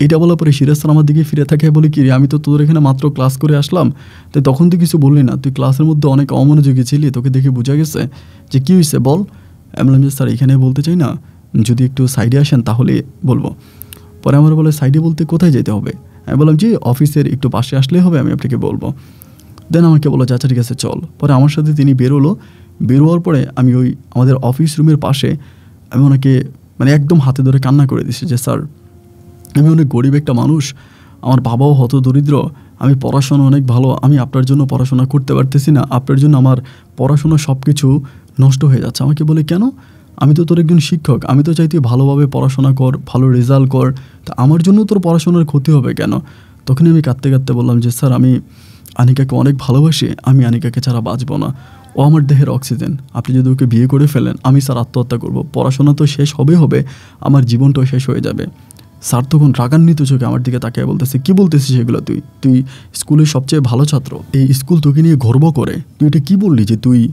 এটা বলার পরে সিরাজ স্যার আমার দিকে ফিরে থাকে বলে, কি রে, আমি তো তোদের এখানে মাত্র ক্লাস করে আসলাম। তাই তখন তুই কিছু বললি না। তুই ক্লাসের মধ্যে অনেক অমনোযোগী ছিলি, তোকে দেখে বোঝা গেছে যে কী হয়েছে বল। আমি বললাম যে, স্যার, এখানে বলতে চাই না। যদি একটু সাইডে আসেন তাহলে বলব। পরে আমার বলে সাইডে বলতে কোথায় যেতে হবে? আমি বললাম যে অফিসের একটু পাশে আসলেই হবে, আমি আপনাকে বলব। দেন আমাকে বলো আচ্ছা ঠিক আছে, চল। পরে আমার সাথে তিনি বেরোলো। বেরোয়ার পরে আমি ওই আমাদের অফিস রুমের পাশে আমি ওনাকে মানে একদম হাতে ধরে কান্না করে দিছি যে, স্যার আমি অনেক গরিব একটা মানুষ, আমার বাবাও হত দরিদ্র, আমি পড়াশোনা অনেক ভালো, আমি আপনার জন্য পড়াশোনা করতে পারতেছি না, আপনার জন্য আমার পড়াশোনা সব কিছু নষ্ট হয়ে যাচ্ছে। আমাকে বলে, কেন? আমি তো তোর একজন শিক্ষক, আমি তো চাই তুই ভালোভাবে পড়াশোনা কর, ভালো রেজাল্ট কর, তা আমার জন্য তোর পড়াশোনার ক্ষতি হবে কেন? তখন আমি কাঁদতে কাঁদতে বললাম, যে স্যার, আমি আনিকাকে অনেক ভালোবাসি, আমি আনিকাকে ছাড়া বাঁচবো না। ও আমার দেহের অক্সিজেন আপনি যদি ওকে বিয়ে করে ফেলেন, আমি স্যার আত্মহত্যা করব। পড়াশোনা তো শেষ হবে হবে, আমার জীবনটাও শেষ হয়ে যাবে। স্যার তখন রাগান্বিত চোখে আমার দিকে তাকিয়ে বলতেছে, কি বলতেছিস সেগুলো তুই? তুই স্কুলের সবচেয়ে ভালো ছাত্র। এই স্কুল তোকে নিয়ে গর্ব করে। তুই এটা কি বললি যে তুই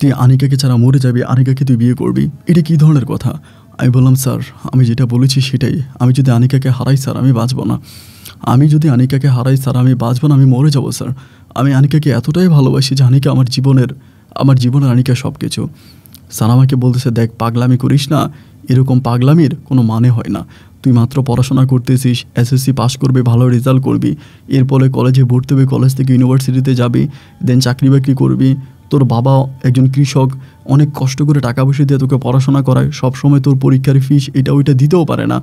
তুই আনিকাকে ছাড়া মরে যাবি? আনিকাকে তুই বিয়ে করবি? এটা কী ধরনের কথা? আমি বললাম, স্যার, আমি যেটা বলেছি সেটাই। আমি যদি আনিকাকে হারাই, স্যার, আমি বাঁচবো না। আমি যদি আনিকাকে হারাই, স্যার, আমি বাঁচবো না, আমি মরে যাব, স্যার। আমি আনিকাকে এতটাই ভালোবাসি যে আনিকা আমার জীবনের আমার জীবনের আনিকা সব কিছু স্যার আমাকে বলতেছে, দেখ, পাগলামি করিস না। এরকম পাগলামির কোনো মানে হয় না। তুই মাত্র পড়াশোনা করতেছিস এসএসসি পাস করবি, ভালো রেজাল্ট করবি, এরপরে কলেজে ভর্তি হবে কলেজ থেকে ইউনিভার্সিটিতে যাবি দেন চাকরি বাকরি করবি, তোর বাবা একজন কৃষক, অনেক কষ্ট করে টাকা পয়সা দিয়ে তোকে পড়াশোনা করায় সব সময় তোর পরীক্ষার ফিস এটা ওইটা দিতেও পারে না।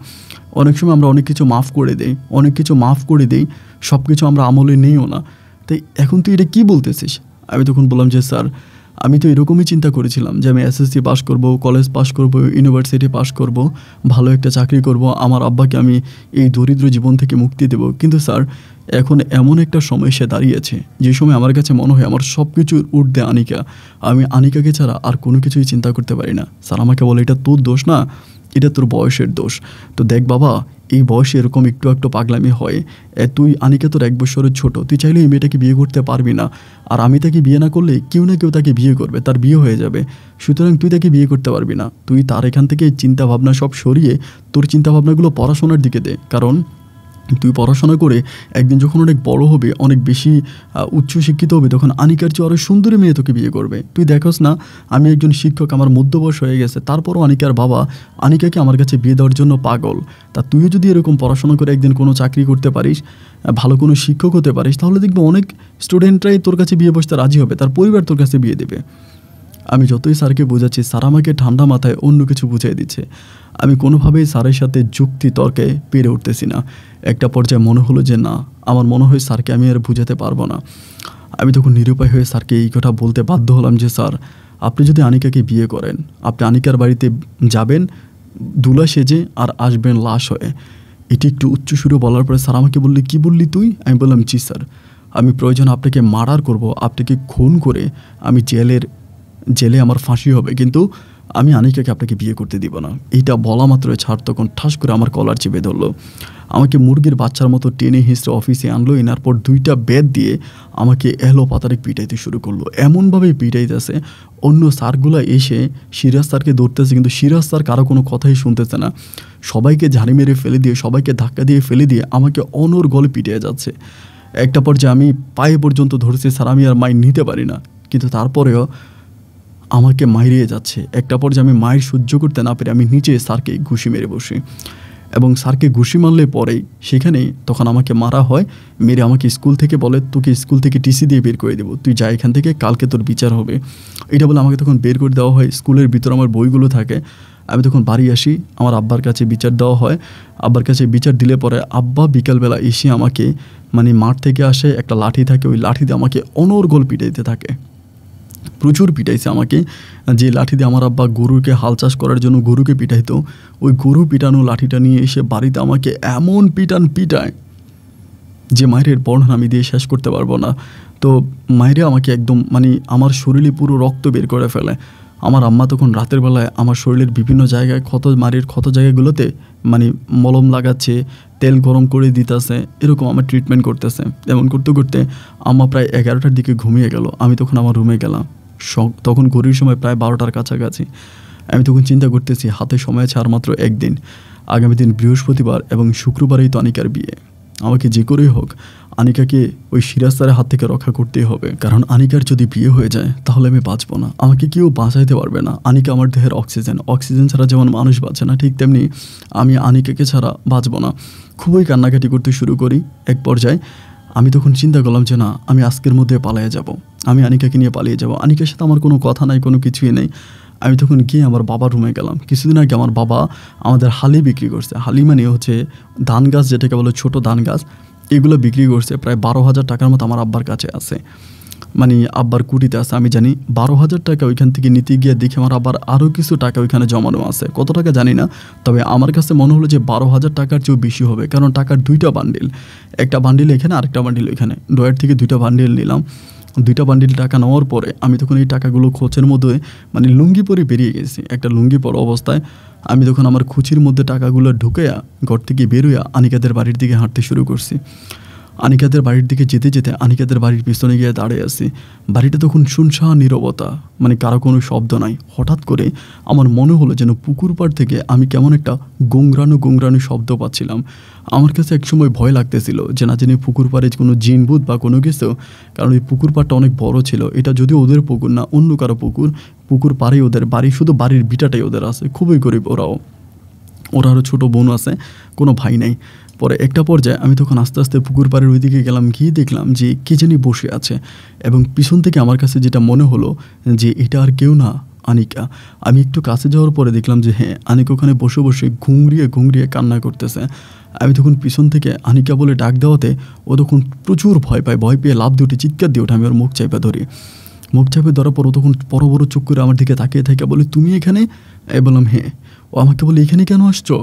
অনেক সময় আমরা অনেক কিছু মাফ করে দেই, অনেক কিছু মাফ করে দেই সব কিছু আমরা আমলে নেইও না। তাই এখন তুই এটা কী বলতেছিস? আমি তখন বললাম যে, স্যার আমি তো এরকমই চিন্তা করেছিলাম যে আমি এসএসসি পাস করব কলেজ পাস করব ইউনিভার্সিটি পাস করব, ভালো একটা চাকরি করব, আমার আব্বাকে আমি এই দরিদ্র জীবন থেকে মুক্তি দেব। কিন্তু স্যার, এখন এমন একটা সময় সে দাঁড়িয়েছে, যে সময় আমার কাছে মনে হয় আমার সব কিছুর ঊর্ধ্বে আনিকা। আমি আনিকাকে ছাড়া আর কোনো কিছুই চিন্তা করতে পারি না। স্যার, আমাকে বলে, এটা তোর দোষ না, এটা তোর বয়সের দোষ। তো দেখ বাবা এই বয়সে এরকম একটু একটু পাগলামি হয় তুই আনিকা তোর এক বছরের ছোট, তুই চাইলে এই মেয়েটাকে বিয়ে করতে পারবি না। আর আমি তাকে বিয়ে না করলে কেউ না কেউ তাকে বিয়ে করবে, তার বিয়ে হয়ে যাবে। সুতরাং তুই তাকে বিয়ে করতে পারবি না। তুই তার এখান থেকে চিন্তা ভাবনা সব সরিয়ে তোর চিন্তাভাবনাগুলো পড়াশোনার দিকে দে। কারণ তুই পড়াশোনা করে একদিন যখন অনেক বড় হবে, অনেক বেশি উচ্চশিক্ষিত হবে, তখন আনিকার চেয়ে আরও সুন্দরী মেয়ে তোকে বিয়ে করবে। তুই দেখোস না, আমি একজন শিক্ষক, আমার মধ্যবয়স হয়ে গেছে, তারপরও আনিকার বাবা আনিকাকে আমার কাছে বিয়ে দেওয়ার জন্য পাগল। তা তুইও যদি এরকম পড়াশোনা করে একদিন কোনো চাকরি করতে পারিস ভালো কোনো শিক্ষক হতে পারিস, তাহলে দেখবি অনেক স্টুডেন্টরাই তোর কাছে বিয়ে বসতে রাজি হবে, তার পরিবার তোর কাছে বিয়ে দেবে। আমি যতই স্যারকে বোঝাচ্ছি, স্যার আমাকে ঠান্ডা মাথায় অন্য কিছু বুঝিয়ে দিচ্ছে। আমি কোনোভাবেই স্যারের সাথে যুক্তি তর্কে পেরে উঠতেছি না। একটা পর্যায়ে মনে হলো যে, না, আমার মনে হয় স্যারকে আমি আর বুঝাতে পারব না। আমি তখন নিরুপায় হয়ে স্যারকে এই কথা বলতে বাধ্য হলাম যে, স্যার, আপনি যদি আনিকাকে বিয়ে করেন, আপনি আনিকার বাড়িতে যাবেন, দুলা সেজে আর আসবেন লাশ হয়ে। এটি একটু উচ্চ সুরে বলার পরে স্যার আমাকে বললি, কি বললি তুই? আমি বললাম, জি, স্যার। আমি প্রয়োজন আপনাকে মার্ডার করব, আপনাকে খুন করে আমি জেলের জেলে আমার ফাঁসি হবে, কিন্তু আমি আনিকাকে আপনাকে বিয়ে করতে দিব না। এইটা বলা মাত্র ছাড় তখন ঠাস করে আমার কলার চেপে ধরলো। আমাকে মুরগির বাচ্চার মতো টেনে হিঁচড়ে অফিসে আনলো, এনার পর দুইটা বেদ দিয়ে আমাকে এলো পাতারে পিটাইতে শুরু করল। এমনভাবে পিটাইতেছে, অন্য স্যারগুলো এসে সিরাজ স্যারকে ধরতেছে, কিন্তু সিরাজ স্যার কারও কোনো কথাই শুনতেছে না। সবাইকে ঝাড়ি মেরে ফেলে দিয়ে, সবাইকে ধাক্কা দিয়ে ফেলে দিয়ে আমাকে অনর গলে পিটিয়ে যাচ্ছে। একটা পর্যায়ে আমি পায়ে পর্যন্ত ধরছি, স্যার, আমি আর মাই নিতে পারি না। কিন্তু তারপরেও আমাকে মাইরিয়ে যাচ্ছে। একটা পর্যায়ে আমি মায়ের সহ্য করতে না পেরে আমি নিচে স্যারকে ঘুষি মেরে বসি। এবং স্যারকে ঘুষি মারলে পরেই সেখানেই তখন আমাকে মারা হয়, মেরে আমাকে স্কুল থেকে বলে, তোকে স্কুল থেকে টিসি দিয়ে বের করে দেবো। তুই যা এখান থেকে, কালকে তোর বিচার হবে। এটা বলে আমাকে তখন বের করে দেওয়া হয়। স্কুলের ভিতর আমার বইগুলো থাকে। আমি তখন বাড়ি আসি, আমার আব্বার কাছে বিচার দেওয়া হয়। আব্বার কাছে বিচার দিলে পরে আব্বা বিকালবেলা এসে আমাকে মানে মাঠ থেকে আসে, একটা লাঠি থাকে, ওই লাঠিতে আমাকে অনর্গল পিটাইতে থাকে। প্রচুর পিটাইছে আমাকে। যে লাঠি দিয়ে আমার আব্বা গরুকে হাল চাষ করার জন্য গরুকে পিটাইতো, ওই গরু পিটানো লাঠিটা নিয়ে এসে বাড়িতে আমাকে এমন পিটান পিটায় যে মায়ের বর্ণনা আমি দিয়ে শেষ করতে পারব না। তো মায়েরে আমাকে একদম মানে আমার শরীরে পুরো রক্ত বের করে ফেলে। আমার আম্মা তখন রাতের বেলায় আমার শরীরের বিভিন্ন জায়গায় ক্ষত মারির ক্ষত জায়গাগুলোতে মানে মলম লাগাচ্ছে, তেল গরম করে দিতেছে, এরকম আমার ট্রিটমেন্ট করতেছে। এমন করতে করতে আমার প্রায় এগারোটার দিকে ঘুমিয়ে গেল। আমি তখন আমার রুমে গেলাম। তখন ঘড়ির সময় প্রায় বারোটার কাছাকাছি। আমি তখন চিন্তা করতেছি, হাতে সময় আছে আর মাত্র একদিন। আগামী দিন বৃহস্পতিবার এবং শুক্রবারেই তো অনেকের বিয়ে। আমাকে যে করেই হোক আনিকাকে ওই সিরাজ হাত থেকে রক্ষা করতেই হবে। কারণ আনিকার যদি বিয়ে হয়ে যায়, তাহলে আমি বাঁচবো না। আমাকে কেউ বাঁচাইতে পারবে না। আনিকা আমার দেহের অক্সিজেন। অক্সিজেন ছাড়া যেমন মানুষ বাঁচে না, ঠিক তেমনি আমি আনিকাকে ছাড়া বাঁচবো না। খুবই কান্নাকাটি করতে শুরু করি এক পর্যায়ে। আমি তখন চিন্তা করলাম যে, না, আমি আজকের মধ্যে পালিয়ে যাব। আমি আনিকাকে নিয়ে পালিয়ে যাব। আনিকার সাথে আমার কোনো কথা নাই, কোনো কিছুই নেই। আমি তখন গিয়ে আমার বাবার রুমে গেলাম। কিছুদিন আগে আমার বাবা আমাদের হালি বিক্রি করছে। হালি মানে হচ্ছে ধান গাছ, যেটাকে বলে ছোটো ধান গাছ। এগুলো বিক্রি করছে প্রায় বারো হাজার টাকার মতো আমার আব্বার কাছে আছে। মানে আব্বার কুটিতে আছে, আমি জানি। বারো হাজার টাকা ওইখান থেকে নিতে গিয়ে দেখে আমার আবার আরও কিছু টাকা ওইখানে জমানো আছে। কত টাকা জানি না, তবে আমার কাছে মনে হলো যে বারো হাজার টাকার চেয়েও বেশি হবে। কারণ টাকার দুইটা বান্ডিল একটা বান্ডিল এখানে আরেকটা বান্ডিল ওইখানে। ডয়ের থেকে দুইটা বান্ডিল নিলাম। দুইটা বান্ডিল টাকা নেওয়ার পরে আমি তখন এই টাকাগুলো খোঁচের মধ্যে মানে লুঙ্গি পরে বেরিয়ে গেছি। একটা লুঙ্গি পর অবস্থায় আমি তখন আমার খুচির মধ্যে টাকাগুলো ঢুকেয়া ঘর থেকে বেরোয়া আনিকাদের বাড়ির দিকে হাঁটতে শুরু করছি। আনিকাদের বাড়ির দিকে যেতে যেতে আনিকাদের বাড়ির পিছনে গিয়ে দাঁড়িয়ে আছি। বাড়িটা তখন শুনশান নীরবতা মানে কারও কোনো শব্দ নাই। হঠাৎ করে আমার মনে হলো যেন পুকুর পাড় থেকে আমি কেমন একটা গোংরানো গোংরানো শব্দ পাচ্ছিলাম। আমার কাছে একসময় ভয় লাগতেছিল যে না জানি পুকুর পাড়ে কোনো জিনভূত বা কোনো কিছু, কারণ এই পুকুর পাড়টা অনেক বড় ছিল। এটা যদিও ওদের পুকুর না, অন্য কারও পুকুর। পুকুর পাড়েই ওদের বাড়ি, শুধু বাড়ির বিটাটাই ওদের আছে। খুবই গরিব ওরাও। ওর আরও ছোটো বোন আছে, কোনো ভাই নাই। পরে একটা পর্যায়ে আমি তখন আস্তে আস্তে পুকুর পাড়ের ওইদিকে গেলাম, গিয়ে দেখলাম যে কে জানি বসে আছে এবং পিছন থেকে আমার কাছে যেটা মনে হলো যে এটা আর কেউ না, আনিকা। আমি একটু কাছে যাওয়ার পরে দেখলাম যে হ্যাঁ আনিকা ওখানে বসে বসে ঘুংরিয়ে ঘুংরিয়ে কান্না করতেছে। আমি তখন পিছন থেকে আনিকা বলে ডাক দেওয়াতে ও তখন প্রচুর ভয় পায়, ভয় পেয়ে লাভ দিয়ে উঠে চিৎকার দিয়ে ওঠে, আমি ওর মুখ চাইপা ধরি। মুখ চাপে ধরার পর ও তখন বড় বড় চোখ করে আমার দিকে তাকিয়ে থাকে, বলে, তুমি এখানে? বললাম হ্যাঁ। ও আমাকে বলে, এখানে কেন আসছো?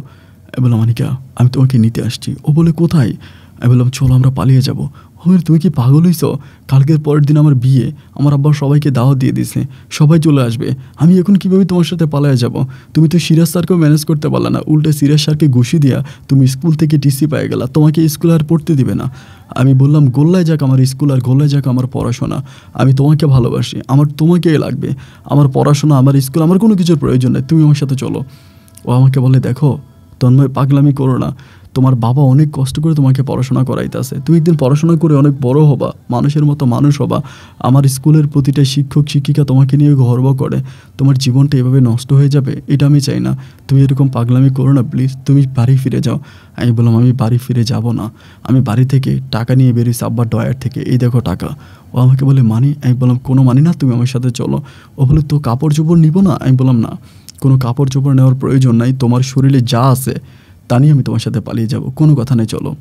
আমি বললাম আনিকা আমি তোমাকে নিতে আসছি। ও বলে, কোথায়? আমি বললাম, চলো, আমরা পালিয়ে যাব। হমির তুমি কি পাগল হইছ? কালকের পরের দিন আমার বিয়ে। আমার আব্বা সবাইকে দাওয়াত দিয়ে দিছে সবাই চলে আসবে। আমি এখন কীভাবে তোমার সাথে পালিয়ে যাব? তুমি তো সিরাজ স্যারকেও ম্যানেজ করতে পারলে না। উল্টে সিরাজ স্যারকে ঘুষি দিয়া তুমি স্কুল থেকে টিসি পেয়ে গেলা। তোমাকে স্কুল আর পড়তে দিবে না। আমি বললাম, গোল্লায় যাক আমার স্কুল আর গোল্লায় যাক আমার পড়াশোনা। আমি তোমাকে ভালোবাসি। আমার তোমাকেই লাগবে। আমার পড়াশোনা, আমার স্কুল, আমার কোনো কিছুর প্রয়োজন নেই। তুমি আমার সাথে চলো। ও আমাকে বলে, দেখো তন্ময়, পাগলামি করো না। তোমার বাবা অনেক কষ্ট করে তোমাকে পড়াশোনা করাইতেছে। তুমি একদিন পড়াশোনা করে অনেক বড় হবা, মানুষের মতো মানুষ হবা। আমার স্কুলের প্রতিটা শিক্ষক, শিক্ষিকা তোমাকে নিয়ে গর্ব করে। তোমার জীবনটা এভাবে নষ্ট হয়ে যাবে, এটা আমি চাই না। তুমি এরকম পাগলামি করো না প্লিজ তুমি বাড়ি ফিরে যাও। আমি বললাম, আমি বাড়ি ফিরে যাব না। আমি বাড়ি থেকে টাকা নিয়ে বেরিয়েছি আব্বার ডয়ার থেকে, এই দেখো টাকা। ও আমাকে বলে, মানি? আমি বললাম, কোনো মানি না, তুমি আমার সাথে চলো। ও বলে, তো কাপড় চোপড় নিব না? আমি বললাম, না। কোনো কাপড় চোপড় নেওয়ার প্রয়োজন নাই, তোমার শরীরে যা আছে তা নিয়ে আমি তোমার সাথে পালিয়ে যাব। কোনো কথা নেই, চলো।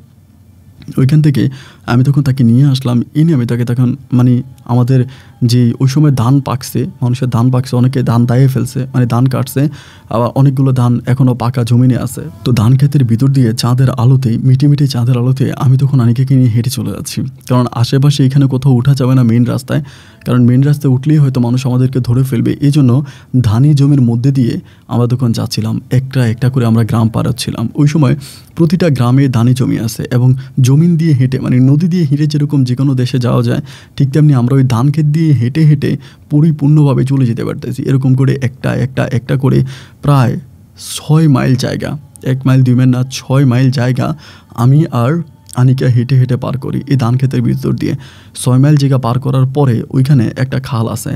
ওইখান থেকে আমি তখন তাকে নিয়ে আসলাম। এনে আমি তাকে তখন মানে আমাদের যে ওই সময় ধান পাকছে, মানুষের ধান পাকছে, অনেকে ধান দায়ে ফেলছে মানে ধান কাটছে, আবার অনেকগুলো ধান এখনও পাকা জমিনে আছে। তো ধান ক্ষেতের ভিতর দিয়ে চাঁদের আলোতে মিটি মিটি চাঁদের আলোতে আমি তখন আনিকাকে নিয়ে হেঁটে চলে যাচ্ছি। কারণ আশেপাশে এখানে কোথাও উঠা যাবে না মেন রাস্তায়। কারণ মেন রাস্তায় উঠলেই হয়তো মানুষ আমাদেরকে ধরে ফেলবে। এই জন্য ধানি জমির মধ্যে দিয়ে আমরা তখন যাচ্ছিলাম। একটা একটা করে আমরা গ্রাম পাড়াচ্ছিলাম। ওই সময় প্রতিটা গ্রামে ধানি জমি আছে এবং জমিন দিয়ে হেঁটে মানে নদী দিয়ে হেঁটে যেরকম যে কোনো দেশে যাওয়া যায়, ঠিক তেমনি আমরা ওই ধান ক্ষেত দিয়ে হেঁটে হেঁটে পরিপূর্ণভাবে চলে যেতে পারতেছি। এরকম করে একটা একটা একটা করে প্রায় ছয় মাইল জায়গা, এক মাইল দুই মাইল না, ছয় মাইল জায়গা আমি আর আনিকা হেঁটে হেঁটে পার করি এই ধান ক্ষেতের ভিতর দিয়ে। ছয় মাইল জায়গা পার করার পরে ওইখানে একটা খাল আছে।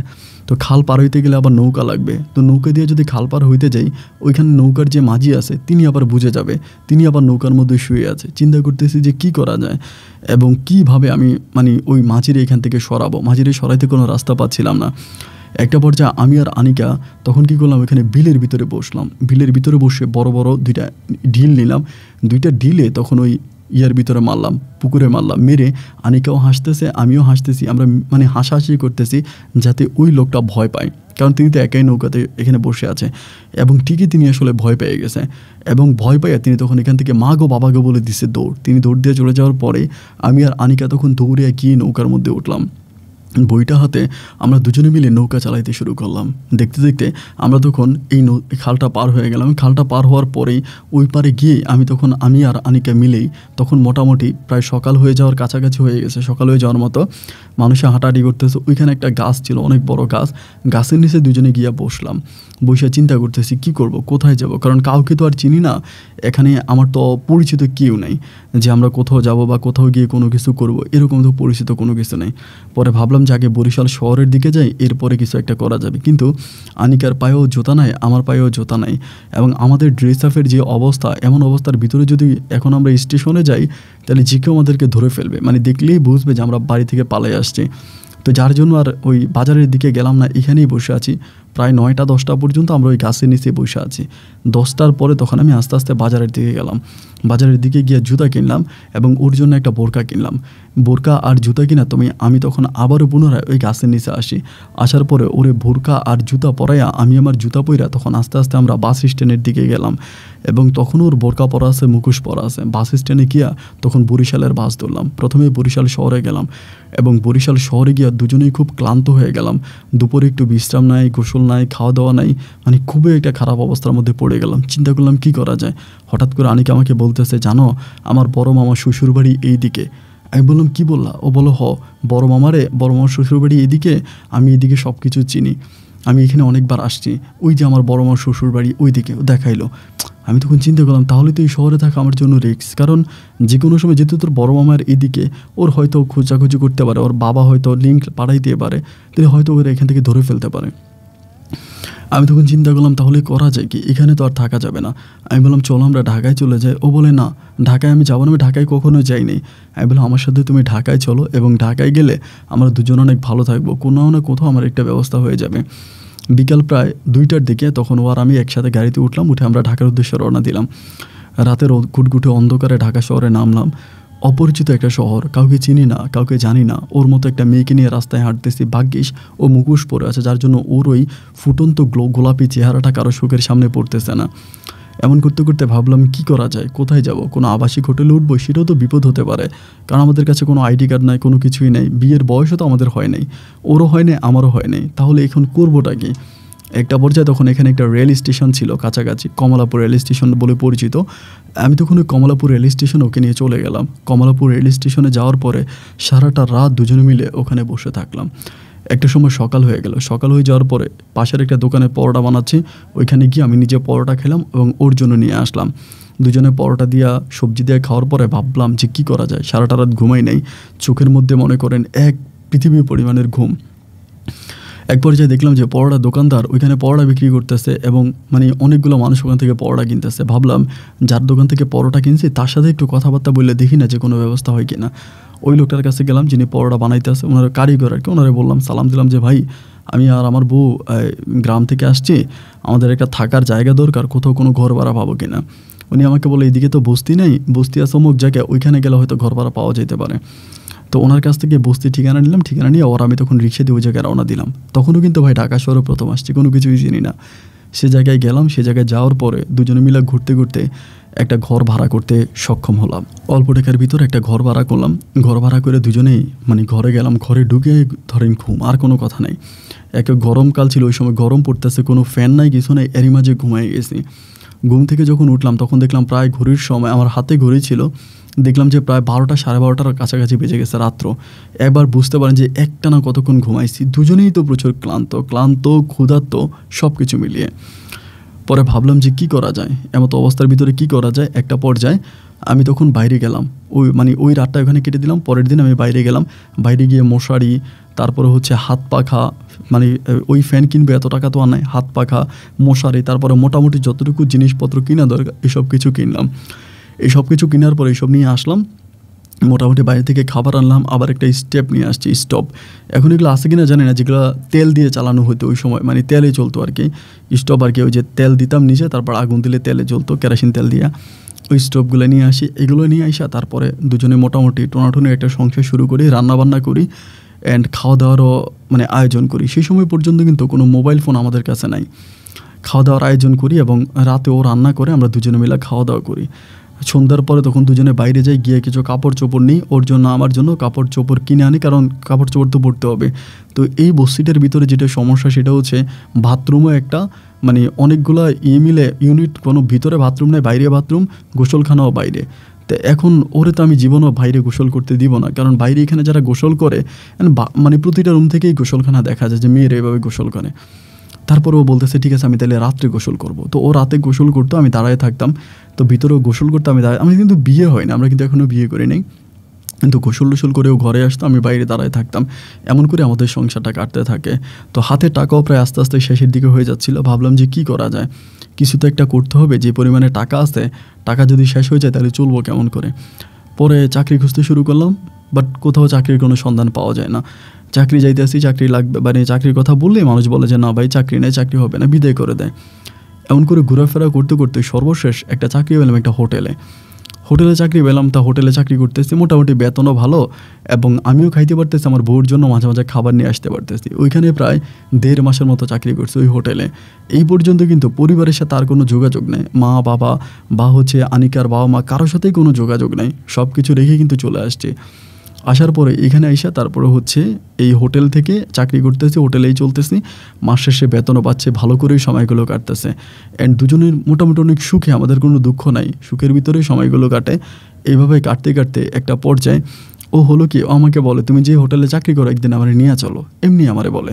তো খাল পার হইতে গেলে আবার নৌকা লাগবে। তো নৌকা দিয়ে যদি খাল পার হইতে যাই, ওইখানে নৌকার যে মাঝি আছে, তিনি আবার বুঝে যাবে। তিনি আবার নৌকার মধ্যে শুয়ে আছে। চিন্তা করতেছি যে কি করা যায় এবং কীভাবে আমি মানে ওই মাঝিরে এখান থেকে সরাবো। মাঝিরে সরাইতে কোনো রাস্তা পাচ্ছিলাম না। একটা পর্যায়ে আমি আর আনিকা তখন কি করলাম এখানে বিলের ভিতরে বসলাম। বিলের ভিতরে বসে বড় বড় দুইটা ঢিল নিলাম। দুইটা ঢিলে তখন ওই ইয়ার ভিতরে মারলাম, পুকুরে মারলাম, মেরে আনিকাও হাসতেছে, আমিও হাসতেছি, আমরা মানে হাসাহাসি করতেছি যাতে ওই লোকটা ভয় পায়। কারণ তিনি তো একাই নৌকাতে এখানে বসে আছে। এবং ঠিকই তিনি আসলে ভয় পেয়ে গেছে। এবং ভয় পাইয়া তিনি তখন এখান থেকে মা গো, বাবা গো বলে দিছে দৌড়। তিনি দৌড় দিয়ে চলে যাওয়ার পরে আমি আর আনিকা তখন দৌড়ে গিয়ে নৌকার মধ্যে উঠলাম। বইটা হাতে আমরা দুজনে মিলে নৌকা চালাইতে শুরু করলাম। দেখতে দেখতে আমরা তখন এই খালটা পার হয়ে গেলাম। খালটা পার হওয়ার পরেই ওই পারে গিয়ে আমি তখন, আমি আর আনিকা মিলেই তখন মোটামুটি প্রায় সকাল হয়ে যাওয়ার কাছাকাছি হয়ে গেছে, সকাল হয়ে যাওয়ার মতো। মানুষে হাঁটাহাঁটি করতেছে। ওইখানে একটা গাছ ছিল, অনেক বড় গাছ। গাছের নিচে দুজনে গিয়ে বসলাম। বসে চিন্তা করতেছি, কি করব, কোথায় যাব? কারণ কাউকে তো আর চিনি না। এখানে আমার তো পরিচিত কেউ নেই। যে আমরা কোথাও যাব বা কোথাও গিয়ে কোনো কিছু করব, এরকম তো পরিচিত কোনো কিছু নেই। পরে ভাবলাম আগে বরিশাল শহরের দিকে যাই, এরপরে কিছু একটা করা যাবে। কিন্তু আনিকার পায়েও জোতা নাই, আমার পায়েও জোতা নাই। এবং আমাদের ড্রেস আপের যে অবস্থা, এমন অবস্থার ভিতরে যদি এখন আমরা স্টেশনে যাই, তাহলে যে কেউ আমাদেরকে ধরে ফেলবে। মানে দেখলেই বুঝবে যে আমরা বাড়ি থেকে পালাই আসছি। তো যার জন্য আর ওই বাজারের দিকে গেলাম না, এখানেই বসে আছি। প্রায় নয়টা, দশটা পর্যন্ত আমরা ওই গাছের নিচে বসে আছি। দশটার পরে তখন আমি আস্তে আস্তে বাজারের দিকে গেলাম। বাজারের দিকে গিয়ে জুতা কিনলাম এবং ওর জন্য একটা বোরকা কিনলাম। বোরকা আর জুতা কিনা তুমি, আমি তখন আবারও পুনরায় ওই গাছের নিচে আসি। আসার পরে ওরে বোরকা আর জুতা পরাইয়া আমি আমার জুতা পইরা তখন আস্তে আস্তে আমরা বাস স্ট্যান্ডের দিকে গেলাম। এবং তখন ওর বোরকা পরা আছে, মুখোশ পরা আছে। বাস স্ট্যান্ডে গিয়া তখন বরিশালের বাস ধরলাম। প্রথমে বরিশাল শহরে গেলাম এবং বরিশাল শহরে গিয়া দুজনেই খুব ক্লান্ত হয়ে গেলাম। দুপুরে একটু বিশ্রাম নাই, গোসল নাই খাওয়া দাওয়া নাই মানে খুবই একটা খারাপ অবস্থার মধ্যে পড়ে গেলাম। চিন্তা করলাম, কি করা যায়? হঠাৎ করে আনিকে আমাকে বলতেছে, জানো, আমার বড় মামা শ্বশুরবাড়ি এই দিকে আমি বললাম, কি বললা? ও বলো হ, বড় মামারে, বড় মামার শ্বশুরবাড়ি এদিকে আমি এদিকে সব কিছু চিনি। আমি এখানে অনেকবার আসছি। ওই যে আমার বড় মার শ্বশুর বাড়ি ওই দিকে দেখাইলো। আমি তখন চিন্তা করলাম, তাহলে তো এই শহরে থাকা আমার জন্য রিক্স কারণ যে কোনো সময় যেহেতু তোর বড় মামার এদিকে ওর হয়তো খোঁজাখুঁজি করতে পারে, ওর বাবা হয়তো লিঙ্ক পাঠাই দিয়ে পারে, তাহলে হয়তো ওরা এখান থেকে ধরে ফেলতে পারে। আমি তখন চিন্তা করলাম, তাহলে করা যায় কি? এখানে তো আর থাকা যাবে না। আমি বললাম, চলো আমরা ঢাকায় চলে যাই। ও বলে, না, ঢাকায় আমি যাব না, আমি ঢাকায় কখনো যাইনি। আমি বললাম, আমার সাথে তুমি ঢাকায় চলো এবং ঢাকায় গেলে আমরা দুজন অনেক ভালো থাকব। কোনো না কোথাও আমার একটা ব্যবস্থা হয়ে যাবে। বিকাল প্রায় দুইটার দিকে তখন ও আর আমি একসাথে গাড়িতে উঠলাম, উঠে আমরা ঢাকার উদ্দেশ্যে রওনা দিলাম। রাতের কুটকুটে অন্ধকারে ঢাকা শহরে নামলাম। অপরিচিত একটা শহর, কাউকে চিনি না, কাউকে জানি না। ওর মতো একটা মেয়েকে নিয়ে রাস্তায় হাঁটতেছি, ভাগ্যিস ও মুখোশ পরে আছে, যার জন্য ওর ওই ফুটন্ত গ্লো গোলাপি চেহারাটা কারও শোকের সামনে পড়তেছে না। এমন করতে করতে ভাবলাম, কি করা যায়? কোথায় যাব? কোনো আবাসিক হোটেলে উঠবো? সেটাও তো বিপদ হতে পারে। কারণ আমাদের কাছে কোনো আইডি কার্ড নাই, কোনো কিছুই নেই। বিয়ের বয়সও তো আমাদের হয় নাই। ওরও হয় নাই, আমারও হয় নাই। তাহলে এখন করবোটা কি? একটা পর্যায়ে তখন এখানে একটা রেল স্টেশন ছিল কাছাকাছি, কমলাপুর রেল স্টেশন বলে পরিচিত। আমি তখন ওই কমলাপুর রেল স্টেশন ওকে নিয়ে চলে গেলাম। কমলাপুর রেল স্টেশনে যাওয়ার পরে সারাটা রাত দুজনে মিলে ওখানে বসে থাকলাম। একটা সময় সকাল হয়ে গেল। সকাল হয়ে যাওয়ার পরে পাশের একটা দোকানে পরোটা বানাচ্ছি। ওইখানে গিয়ে আমি নিজে পরোটা খেলাম এবং ওর জন্য নিয়ে আসলাম। দুজনে পরোটা দিয়া, সবজি দিয়ে খাওয়ার পরে ভাবলাম যে কী করা যায়? সারাটা রাত ঘুমাই নেই। চোখের মধ্যে মনে করেন এক পৃথিবী পরিমাণের ঘুম। এক পর্যায়ে দেখলাম যে পরোটা দোকানদার ওইখানে পরোটা বিক্রি করতেছে এবং মানে অনেকগুলো মানুষ ওখান থেকে পরোটা কিনতেছে। ভাবলাম, যার দোকান থেকে পরোটা কিনছি, তার সাথে একটু কথাবার্তা বললে দেখি না যে কোনো ব্যবস্থা হয় কিনা। ওই লোকটার কাছে গেলাম, যিনি পরোটা বানাইতেছে, ওনার কারিগর আর কি, ওনারে বললাম, সালাম দিলাম যে, ভাই, আমি আর আমার বউ গ্রাম থেকে আসছি, আমাদের একটা থাকার জায়গা দরকার, কোথাও কোনো ঘর ভাড়া পাবো কিনা? উনি আমাকে বলে এইদিকে তো বস্তি নেই, বস্তি আছে অমুক জায়গায়, ওইখানে গেলে হয়তো ঘর ভাড়া পাওয়া যেতে পারে। তো ওনার কাছ থেকে বস্তি ঠিকানা নিলাম, ঠিকানা নিয়ে ওর আমি তখন রিক্সা দিয়ে ওই জায়গায় রওনা দিলাম। তখনও কিন্তু ভাই ঢাকা শহরে প্রথম আসছি, কোনো কিছুই চিনি না। সে জায়গায় গেলাম, সে জায়গায় যাওয়ার পরে দুজনে মিলে ঘুরতে ঘুরতে একটা ঘর ভাড়া করতে সক্ষম হলাম। অল্প টাকার ভিতরে একটা ঘর ভাড়া করলাম। ঘর ভাড়া করে দুজনেই মানে ঘরে গেলাম, ঘরে ঢুকে ধরেন ঘুম, আর কোনো কথা নাই। এক গরমকাল ছিল, ওই সময় গরম পড়তেছে, কোনো ফ্যান নাই, কিছু নাই, এরই মাঝে ঘুমাই গেছি। ঘুম থেকে যখন উঠলাম, তখন দেখলাম প্রায় ঘড়ির সময়, আমার হাতে ঘড়ি ছিল দেখলাম যে প্রায় বারোটা, সাড়ে বারোটার কাছাকাছি বেজে গেছে রাত্র। একবার বুঝতে পারেন যে একটা না কতক্ষণ ঘুমাইছি। দুজনেই তো প্রচুর ক্লান্ত ক্লান্ত, ক্ষুধার্ত সব কিছু মিলিয়ে। পরে ভাবলাম যে কি করা যায়? এমত অবস্থার ভিতরে কি করা যায়? একটা পর্যায়ে আমি তখন বাইরে গেলাম। ওই মানে ওই রাতটা ওখানে কেটে দিলাম। পরের দিন আমি বাইরে গেলাম। বাইরে গিয়ে মশারি, তারপরে হচ্ছে হাত পাখা মানে ওই ফ্যান কিনবে, এত টাকা তো আর নাই। হাত পাখা, মশারি, তারপরে মোটামুটি যতটুকু জিনিসপত্র কিনা দরকার, এসব কিছু কিনলাম। এই সব কিছু কেনার পরে এইসব নিয়ে আসলাম। মোটামুটি বাইরে থেকে খাবার আনলাম, আবার একটা স্টেপ নিয়ে আসছি স্টপ এখন এগুলো আসে কিনা জানি না, যেগুলো তেল দিয়ে চালানো হতো ওই সময় মানে তেলে চলতো আর কি। স্টোভ আর কি, ওই যে তেল দিতাম নিচে, তারপর আগুন দিলে তেলে চলতো কেরাসিন তেল দিয়া। ওই স্টোভগুলো নিয়ে আসি, এগুলো নিয়ে আসা তারপরে দুজনে মোটামুটি টোনাটুনি একটা সংসার শুরু করি, রান্নাবান্না করি অ্যান্ড খাওয়া দাওয়ারও মানে আয়োজন করি। সেই সময় পর্যন্ত কিন্তু কোনো মোবাইল ফোন আমাদের কাছে নাই। খাওয়া দাওয়ার আয়োজন করি এবং রাতেও রান্না করে আমরা দুজনে মিলে খাওয়া দাওয়া করি। সন্ধ্যার পরে তখন দুজনে বাইরে যাই, গিয়ে কিছু কাপড় চোপড় নিই। ওর জন্য, আমার জন্য কাপড় চোপড় কিনে আনি, কারণ কাপড় চোপড় তো পরতে হবে। তো এই বস্তিটার ভিতরে যেটা সমস্যা, সেটা হচ্ছে বাথরুমও একটা মানে অনেকগুলো ইয়ে মিলে ইউনিট কোনো ভিতরে বাথরুম নেই, বাইরে বাথরুম গোসলখানাও বাইরে। তো এখন ওরে তো আমি জীবনও বাইরে গোসল করতে দিব না, কারণ বাইরে এখানে যারা গোসল করে মানে প্রতিটা রুম থেকেই গোসলখানা দেখা যায় যে মেয়েরা এভাবে গোসল করে। তারপরে ও বলতেছে, ঠিক আছে, আমি তাহলে রাত্রে গোসল করব। তো ও রাতে গোসল করতো, আমি দাঁড়ায় থাকতাম। তো ভিতরেও গোসল করতে আমি দাঁড়ায় আমি কিন্তু বিয়ে হয় না আমরা কিন্তু এখনও বিয়ে করি নাই। কিন্তু গোসল টোসল করেও ঘরে আসতো, আমি বাইরে দাঁড়ায় থাকতাম। এমন করে আমাদের সংসারটা কাটতে থাকে। তো হাতে টাকাও প্রায় আস্তে আস্তে শেষের দিকে হয়ে যাচ্ছিল। ভাবলাম যে কি করা যায়? কিছু তো একটা করতে হবে, যে পরিমাণে টাকা আছে, টাকা যদি শেষ হয়ে যায় তাহলে চলবো কেমন করে? পরে চাকরি খুঁজতে শুরু করলাম, বাট কোথাও চাকরির কোনো সন্ধান পাওয়া যায় না। চাকরি যাইতেছি, চাকরি লাগবে। মানে চাকরির কথা বললেই মানুষ বলে যে, না ভাই, চাকরি নেই, চাকরি হবে না, বিদায় করে দেয়। এমন করে ঘোরাফেরা করতে করতে সর্বশেষ একটা চাকরি পেলাম একটা হোটেলে। হোটেলে চাকরি পেলাম, তা হোটেলে চাকরি করতেছি, মোটামুটি বেতনও ভালো এবং আমিও খাইতে পারতেছি, আমার বউর জন্য মাঝে মাঝে খাবার নিয়ে আসতে পারতেছি। ওইখানে প্রায় দেড় মাসের মতো চাকরি করছি ওই হোটেলে। এই পর্যন্ত কিন্তু পরিবারের সাথে আর কোনো যোগাযোগ নেই। মা, বাবা, বা হচ্ছে আনিকার বাবা মা কারোর সাথেই কোনো যোগাযোগ নেই। সব কিছু রেখে কিন্তু চলে আসছে। আসার পরে এখানে আইসা তারপরে হচ্ছে এই হোটেল থেকে চাকরি করতেছি, হোটেলেই চলতেছি। মাস শেষে বেতনও পাচ্ছে, ভালো করেই সময়গুলো কাটতেছে। অ্যান্ড দুজনের মোটামুটি অনেক সুখে, আমাদের কোনো দুঃখ নাই। সুখের ভিতরেই সময়গুলো কাটে। এইভাবে কাটতে কাটতে একটা পর্যায়ে ও হলো কি আমাকে বলে, তুমি যে হোটেলে চাকরি করো, একদিন আমার নিয়ে চলো। এমনি আমারে বলে।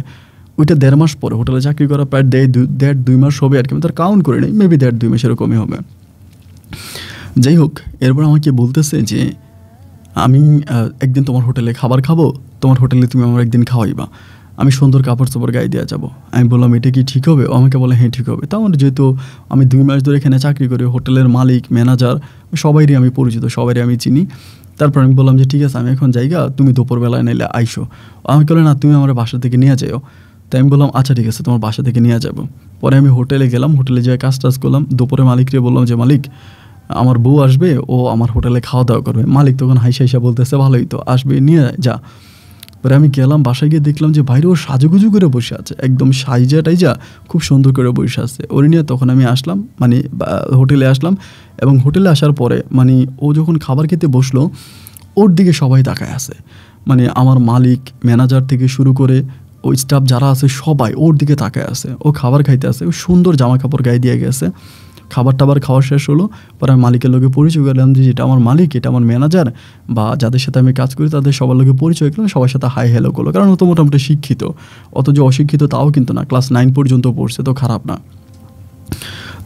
ওইটা দেড় মাস পরে, হোটেলে চাকরি করা প্রায় দেড় দেড় দুই মাস হবে আর কি। আমি তার কাউন্ট করি নাই মেবি দেড় দুই মাস এরকমই হবে। যাই হোক, এরপর আমাকে বলতেছে যে আমি একদিন তোমার হোটেলে খাবার খাব, তোমার হোটেলে তুমি আমার একদিন খাওয়াইবা। আমি সুন্দর কাপড় চোপড় গায়ে দেওয়া যাব। আমি বললাম, এটা কি ঠিক হবে? ও আমাকে বলে হ্যাঁ ঠিক হবে। তা আমার যেহেতু আমি দুই মাস ধরে এখানে চাকরি করি, হোটেলের মালিক, ম্যানেজার, সবাইরই আমি পরিচিত, সবাইরই আমি চিনি। তারপর আমি বললাম যে, ঠিক আছে, আমি এখন জায়গা, তুমি দুপুরবেলায় নাইলে আইসো। আমি বলে, না, তুমি আমার বাসা থেকে নিয়ে যাও তাই আমি বললাম আচ্ছা ঠিক আছে, তোমার বাসা থেকে নিয়ে যাব। পরে আমি হোটেলে গেলাম, হোটেলে যেয়ে কাজ টাজ করলাম। দুপুরে মালিককে বললাম যে, মালিক আমার বউ আসবে, ও আমার হোটেলে খাওয়া দাওয়া করবে। মালিক তখন হাইসা হাইসা বলতেছে, ভালোই তো, আসবে, নিয়ে যা। পরে আমি গেলাম, বাসায় গিয়ে দেখলাম যে বাইরে ও সাজুগুজু করে বসে আছে, একদম সাইজা টাইজা, খুব সুন্দর করে বসে আছে। ওর নিয়ে তখন আমি আসলাম মানে হোটেলে আসলাম এবং হোটেলে আসার পরে মানে ও যখন খাবার খেতে বসল, ওর দিকে সবাই তাকায় আছে। মানে আমার মালিক, ম্যানেজার থেকে শুরু করে ওই স্টাফ যারা আছে সবাই ওর দিকে তাকায় আছে। ও খাবার খাইতে আছে ও সুন্দর জামা কাপড় গায়ে দিয়ে গেছে। খাবার টাবার খাওয়া শেষ হলো, পরে আমি মালিকের লোকে পরিচয় করলাম যে এটা আমার মালিক, এটা আমার ম্যানেজার বা যাদের সাথে আমি কাজ করি তাদের সবার লোকে পরিচয় করলাম, সবার সাথে হাই হ্যালো করল। কারণ ও তো মোটামুটি শিক্ষিত, অত যে অশিক্ষিত তাও কিন্তু না। ক্লাস নাইন পর্যন্ত পড়ছে, তো খারাপ না।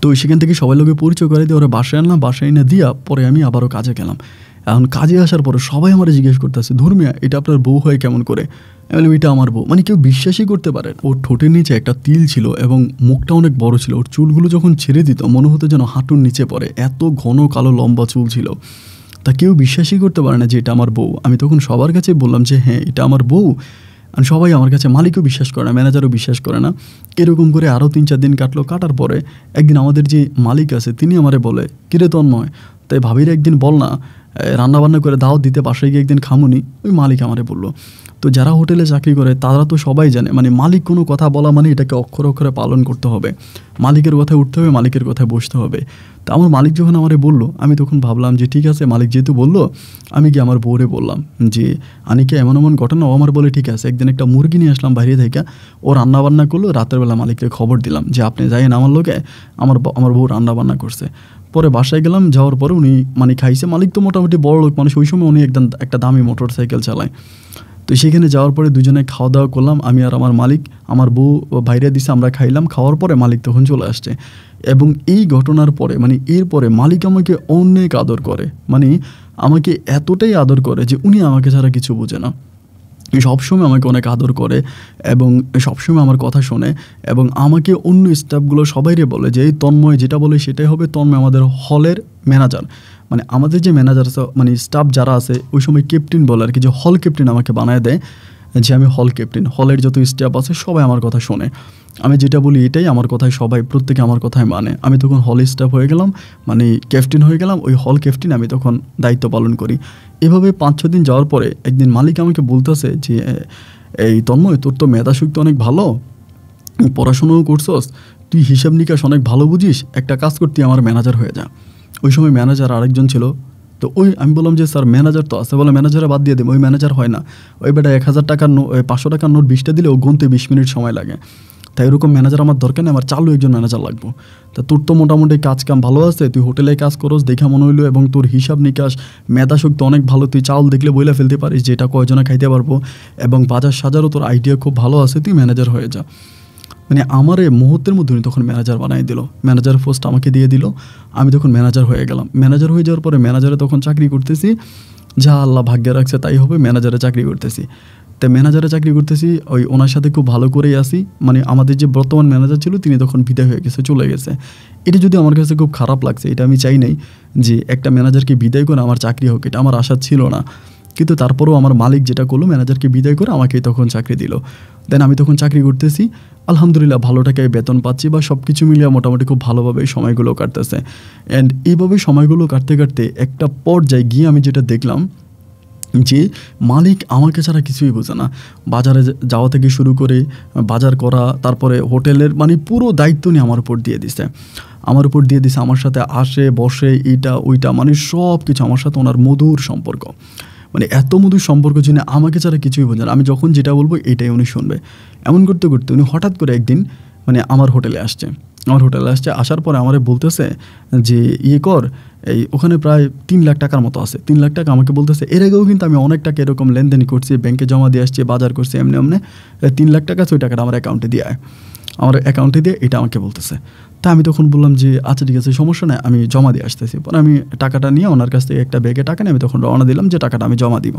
তো সেখান থেকে সবাই লোকে পরিচয় করে দিয়ে ওরা বাসায় আনলাম, বাসায় এনে দিয়া পরে আমি আবারও কাজে গেলাম। এখন কাজে আসার পরে সবাই আমার জিজ্ঞেস করতেছে ধর্মিয়া এটা আপনার বউ হয় কেমন করে? আমি বললাম, এটা আমার বউ। মানে কেউ বিশ্বাসই করতে পারে ওর ঠোঁটের নিচে একটা তিল ছিল এবং মুখটা অনেক বড় ছিল। ওর চুলগুলো যখন ছেড়ে দিত, মনে হতো যেন হাঁটুর নিচে পড়ে। এত ঘন কালো লম্বা চুল ছিল। তা কেউ বিশ্বাসই করতে পারে না যে এটা আমার বউ। আমি তখন সবার কাছে বললাম যে হ্যাঁ এটা আমার বউ। আর সবাই আমার কাছে, মালিকও বিশ্বাস করে না, ম্যানেজারও বিশ্বাস করে না। এরকম করে আরও তিন চার দিন কাটলো। কাটার পরে একদিন আমাদের যে মালিক আছে, তিনি আমারে বলে, কিরে তন্ময়, তাই ভাবির একদিন বল না রান্নাবান্না করে দাওয়াত দিতে বাসায় গিয়ে একদিন খামুনি, ওই মালিক আমারে বলল। তো যারা হোটেলে চাকরি করে, তারা তো সবাই জানে মানে মালিক কোনো কথা বলা মানে এটাকে অক্ষর অক্ষরে পালন করতে হবে। মালিকের কথায় উঠতে হবে, মালিকের কথায় বসতে হবে। তা আমার মালিক যখন আমারে বলল, আমি তখন ভাবলাম যে ঠিক আছে, মালিক যেহেতু বলল, আমি কি আমার বউরে বললাম যে, আনিকে, এমন এমন ঘটনা, ও আমার বলে ঠিক আছে, একদিন একটা মুরগি নিয়ে আসলাম বাইরে থেকে, ও রান্নাবান্না করল, রাতের বেলা মালিককে খবর দিলাম যে, আপনি যাইন আমার লোকে, আমার আমার বউ রান্নাবান্না করছে। পরে বাসায় গেলাম, যাওয়ার পরে উনি মানে খাইছে। মালিক তো মোটামুটি বড় লোক মানুষ, ওই সময় উনি একদম একটা দামি মোটর সাইকেল চালায়। তো সেখানে যাওয়ার পরে দুজনে খাওয়া দাওয়া করলাম, আমি আর আমার মালিক, আমার বউ বাইরে দিছে, আমরা খাইলাম। খাওয়ার পরে মালিক তখন চলে আসছে। এবং এই ঘটনার পরে মানে এরপরে মালিক আমাকে অনেক আদর করে। মানে আমাকে এতটাই আদর করে যে উনি আমাকে ছাড়া কিছু বোঝে না। সবসময় আমাকে অনেক আদর করে এবং সবসময় আমার কথা শোনে এবং আমাকে অন্য স্টাফগুলো সবাইরে বলে যে, এই তন্ময় যেটা বলে সেটাই হবে তন্ময় আমাদের হলের ম্যানেজার। মানে আমাদের যে ম্যানেজার মানে স্টাফ যারা আছে, ওই সময় ক্যাপ্টেন বলে আর কি, যে হল ক্যাপ্টেন আমাকে বানায় দেয়, যে আমি হল ক্যাপ্টেন। হলের যত স্টাফ আছে সবাই আমার কথা শোনে। আমি যেটা বলি এটাই আমার কথায় সবাই, প্রত্যেকে আমার কথায় মানে। আমি তখন হল স্টাফ হয়ে গেলাম মানে ক্যাপ্টেন হয়ে গেলাম, ওই হল ক্যাপ্টেন আমি তখন দায়িত্ব পালন করি। এভাবে পাঁচ ছ দিন যাওয়ার পরে একদিন মালিক আমাকে বলতেছে যে এই তন্ময়, তোর তো মেধা শক্তি অনেক ভালো পড়াশুনোও করছস, তুই হিসাব নিকাশ অনেক ভালো বুঝিস, একটা কাজ করতে আমার ম্যানেজার হয়ে যা। ওই সময় ম্যানেজার আরেকজন ছিল। তো ওই, আমি বললাম যে, স্যার, ম্যানেজার তো আছে। বলে, ম্যানেজারে বাদ দিয়ে দেবো। ওই ম্যানেজার হয় না। ওই বেটা এক হাজার টাকার নো পাঁচশো টাকার নোট, বিশটা দিলে ও গুনতে বিশ মিনিট সময় লাগে। তাই এরকম ম্যানেজার আমার দরকার নেই, আমার চালু একজন ম্যানেজার লাগবো। তা তোর তো মোটামুটি কাজ কাম ভালো আছে, তুই হোটেলে কাজ করস, দেখা মনে হইল এবং তোর হিসাব নিকাশ, মেধা শক্তি অনেক ভালো, তুই চাল দেখলে বইলে ফেলতে পারিস, যেটা কয়জনে খাইতে পারব এবং বাজার সাজারও তোর আইডিয়া খুব ভালো আছে, তুই ম্যানেজার হয়ে যা। মানে আমার এই মুহূর্তের মধ্যে উনি তখন ম্যানেজার বানাই দিল ম্যানেজার পোস্ট আমাকে দিয়ে দিল, আমি তখন ম্যানেজার হয়ে গেলাম। ম্যানেজার হয়ে যাওয়ার পরে ম্যানেজারে তখন চাকরি করতেছি, যা আল্লাহ ভাগ্যে রাখছে তাই হবে ম্যানেজারে চাকরি করতেছি। তাই ম্যানেজারে চাকরি করতেছি, ওই ওনার সাথে খুব ভালো করেই আসি মানে আমাদের যে বর্তমান ম্যানেজার ছিল, তিনি তখন বিদায় হয়ে গেছে, চলে গেছে। এটা যদি আমার কাছে খুব খারাপ লাগছে, এটা আমি চাই নাই যে একটা ম্যানেজারকে বিদায় করে আমার চাকরি হোক, এটা আমার আশা ছিল না। কিন্তু তারপরেও আমার মালিক যেটা করল ম্যানেজারকে বিদায় করে আমাকে তখন চাকরি দিল। দেন আমি তখন চাকরি করতেছি, আলহামদুলিল্লাহ ভালো টাকায় বেতন পাচ্ছি বা সব কিছু মিলিয়ে মোটামুটি খুব ভালোভাবে সময়গুলো কাটতেছে। অ্যান্ড এইভাবে সময়গুলো কাটতে কাটতে একটা পর্যায়ে গিয়ে আমি যেটা দেখলাম যে মালিক আমাকে ছাড়া কিছুই বোঝে না। বাজারে যাওয়া থেকে শুরু করে, বাজার করা, তারপরে হোটেলের মানে পুরো দায়িত্ব নিয়ে আমার উপর দিয়ে দিছে। আমার উপর দিয়ে দিছে আমার সাথে আসে, বসে, এইটা, ওইটা মানে সব কিছু আমার সাথে ওনার মধুর সম্পর্ক। মানে এত মধুর সম্পর্ক জেনে আমাকে ছাড়া কিছুই বোঝে না। আমি যখন যেটা বলব এটাই উনি শুনবে। এমন করতে করতে উনি হঠাৎ করে একদিন মানে আমার হোটেলে আসছে। আমার হোটেলে আসছে, আসার পরে আমারে বলতেছে যে ইয়ে কর, এই ওখানে প্রায় তিন লাখ টাকার মতো আছে। তিন লাখ টাকা আমাকে বলতেছে, এর আগেও কিন্তু আমি অনেক টাকা এরকম লেনদেন করছি, ব্যাংকে জমা দিয়ে আসছি, বাজার করছি, এমনি এমনি তিন লাখ টাকা ওই টাকাটা আমার অ্যাকাউন্টে দিয়ে আয়। আমার অ্যাকাউন্টে দিয়ে এটা আমাকে বলতেছে। তা আমি তখন বললাম যে আচ্ছা ঠিক আছে, সমস্যা নেই, আমি জমা দিয়ে আসতেছি। পরে আমি টাকাটা নিয়ে ওনার কাছ থেকে একটা ব্যাগে টাকা নিয়ে আমি তখন রওনা দিলাম যে, টাকাটা আমি জমা দিব।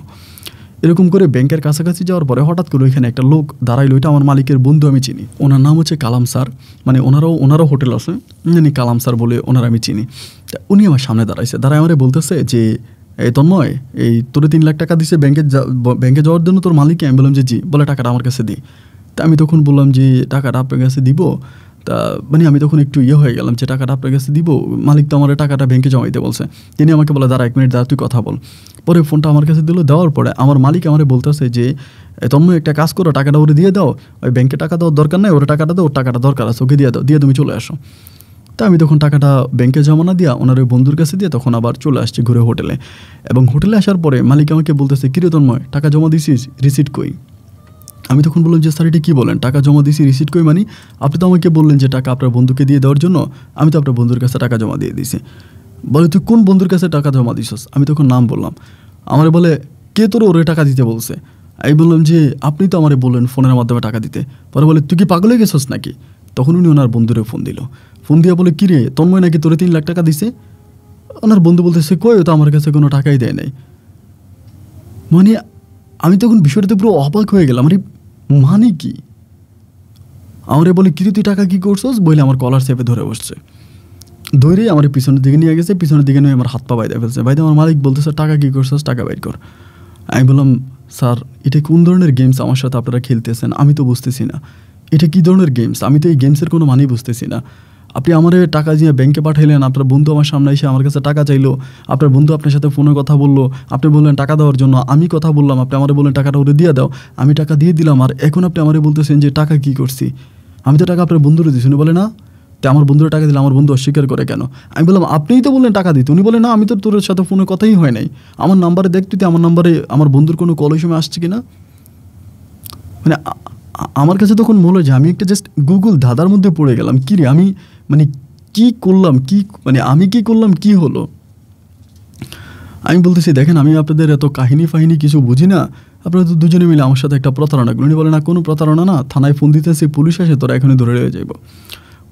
এরকম করে ব্যাংকের কাছাকাছি যাওয়ার পরে হঠাৎ করে ওইখানে একটা লোক দাঁড়াইলো, ওইটা আমার মালিকের বন্ধু আমি চিনি। ওনার নাম হচ্ছে কালাম স্যার। মানে ওনারাও, ওনারও হোটেল আছে। জানি কালাম স্যার বলে ওনার আমি চিনি। তা উনি আমার সামনে দাঁড়াইছে। দাঁড়ায় আমারে বলতেছে যে, এই তন্ময়, এই তোরে তিন লাখ টাকা দিছে, ব্যাংকে ব্যাংকে যাওয়ার জন্য তোর মালিককে? আমি বললাম যে, জি, বলে টাকাটা আমার কাছে দিই তা আমি তখন বললাম যে, টাকাটা আপনার কাছে দিব? তা মানে আমি তখন একটু ইয়ে হয়ে গেলাম যে, টাকাটা আপনার কাছে দিব? মালিক তো আমার টাকাটা ব্যাংকে জমা দিতে বলছে। তিনি আমাকে বলে, দাঁড়া, এক মিনিট, দাঁড়া, তুই কথা বল। পরে ফোনটা আমার কাছে দিল, দেওয়ার পরে আমার মালিক আমার বলতেছে যে তন্ময়, একটা কাজ করো, টাকাটা ওরে দিয়ে দাও, ওই ব্যাংকে টাকা দেওয়ার দরকার নাই, ওর টাকাটা দাও, ওর টাকাটা দরকার আছে, ওকে দিয়ে দাও, দিয়ে তুমি চলে আসো। তা আমি তখন টাকাটা ব্যাংকে জমা না দিয়া ওনার ওই বন্ধুর কাছে দিয়ে তখন আবার চলে আসছি ঘুরে হোটেলে। এবং হোটেলে আসার পরে মালিক আমাকে বলতেছে, কিরে তন্ময়, টাকা জমা দিছিস? রিসিট কই? আমি তখন বললাম, যে স্যার, এটা কী বলেন? টাকা জমা দিয়েছি রিসিট কই মানি? আপনি তো আমাকে বললেন যে, টাকা আপনার বন্ধুকে দিয়ে দেওয়ার জন্য, আমি তো আপনার বন্ধুর কাছে টাকা জমা দিয়ে দিয়েছি বলে, তুই কোন বন্ধুর কাছে টাকা জমা দিছিস? আমি তখন নাম বললাম। আমার বলে, কে তোর ওরে টাকা দিতে বলছে? আমি বললাম যে, আপনি তো আমারে বললেন ফোনের মাধ্যমে টাকা দিতে। পরে বলে, তুই কি পাগল হয়ে গেছিস নাকি? তখন উনি ওনার বন্ধুরে ফোন দিল। ফোন দিয়ে বলে, কিরে, তন্ময় নাকি তোরে তিন লাখ টাকা দিছে? ওনার বন্ধু বলতেছে, কই তো আমার কাছে কোনো টাকাই দেয় নাই। মানে আমি তখন বিষয়টাতে পুরো অবাক হয়ে গেলাম। আরে মানে কি? আমারে বলে কি তুই টাকা কী করছস? বলে আমার কলার চেপে ধরে বসছে। ধরে আমার পিছনের দিকে নিয়ে গেছে, পিছনের দিকে নিয়ে আমার হাত পা বাইরে ফেলছে। বাইরে আমার মালিক বলতেছে, টাকা কী করছস? টাকা বাইর কর। আমি বললাম, স্যার, এটা কোন ধরনের গেমস আমার সাথে আপনারা খেলতেছেন? আমি তো বুঝতেছি না। এটা কী ধরনের গেমস আমি তো এই গেমসের কোনো মানেই বুঝতেছি না। আপনি আমার টাকা দিয়ে ব্যাংকে পাঠাইলেন, আপনার বন্ধু আমার সামনে এসে আমার কাছে টাকা চাইলো, আপনার বন্ধু আপনার সাথে ফোনে কথা বলল, আপনি বললেন টাকা দেওয়ার জন্য, আমি কথা বললাম, আপনি আমার বললেন টাকাটা ওরে দিয়ে দাও, আমি টাকা দিয়ে দিলাম, আর এখন আপনি আমারে বলতেছেন যে টাকা কি করছি? আমি তো টাকা আপনার বন্ধুরে উনি বলে, না তো আমার বন্ধুরা টাকা দিলে আমার বন্ধু অস্বীকার করে কেন? আমি বললাম, আপনিই তো বললেন টাকা দিতে। উনি বলে না, আমি তো তোর সাথে ফোনে কথাই হয় নাই। আমার নাম্বারে দেখ তুই, আমার নাম্বারে আমার বন্ধুর কোনো কল সময় আসছে কি না মানে আমার কাছে তখন মনে হয় যে আমি একটা জাস্ট গুগল ধাঁধার মধ্যে পড়ে গেলাম। কী রে, আমি মানে কি করলাম? কি মানে আমি কি করলাম? কি হলো? আমি বলতেছি, দেখেন, আমি আপনাদের এত কাহিনী ফাহিনী কিছু বুঝি না। আপনারা তো দুজনে মিলে আমার সাথে একটা প্রতারণা উনি বলে, না, কোনো প্রতারণা না। থানায় ফোন দিতেছি, পুলিশ আসে, তোরা এখনই ধরে রয়ে যাইব।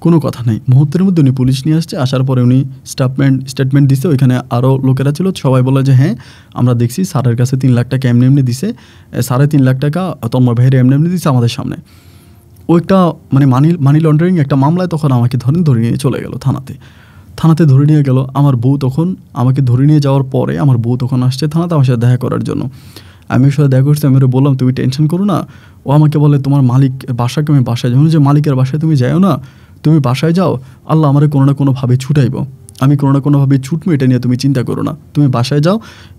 কোনো কথা নেই। মুহূর্তের মধ্যে উনি পুলিশ নিয়ে আসছে, আসার পরে উনি স্টেটমেন্ট স্টেটমেন্ট দিছে। ওইখানে আরও লোকেরা ছিল, সবাই বলে যে হ্যাঁ আমরা দেখছি স্যারের কাছে তিন লাখ টাকা এমনি এমনি দিছে। সাড়ে তিন লাখ টাকা তন্ময় ভাইয়ের এমনি এমনি দিছে আমাদের সামনে। ও একটা মানে মানি মানি লন্ডারিং একটা মামলায় তখন আমাকে ধরেন ধরে নিয়ে চলে গেল থানাতে। থানাতে ধরে নিয়ে গেল। আমার বউ তখন আমাকে ধরে নিয়ে যাওয়ার পরে আমার বউ তখন আসছে থানাতে আমার সাথে দেখা করার জন্য। আমি ওর সাথে দেখা করছি, আমি বললাম, তুমি টেনশন করো না। ও আমাকে বলে, তোমার মালিক বাসাকে আমি বাসায় যাব যে মালিকের বাসায় তুমি যাও না তুমি বাসায় যাও, আল্লাহ আমার কোনো না কোনোভাবে ছুটাইব। আমি কোনো না কোনোভাবে ছুটবো এটা নিয়ে তুমি চিন্তা করো না। তুমি বাসায় যাও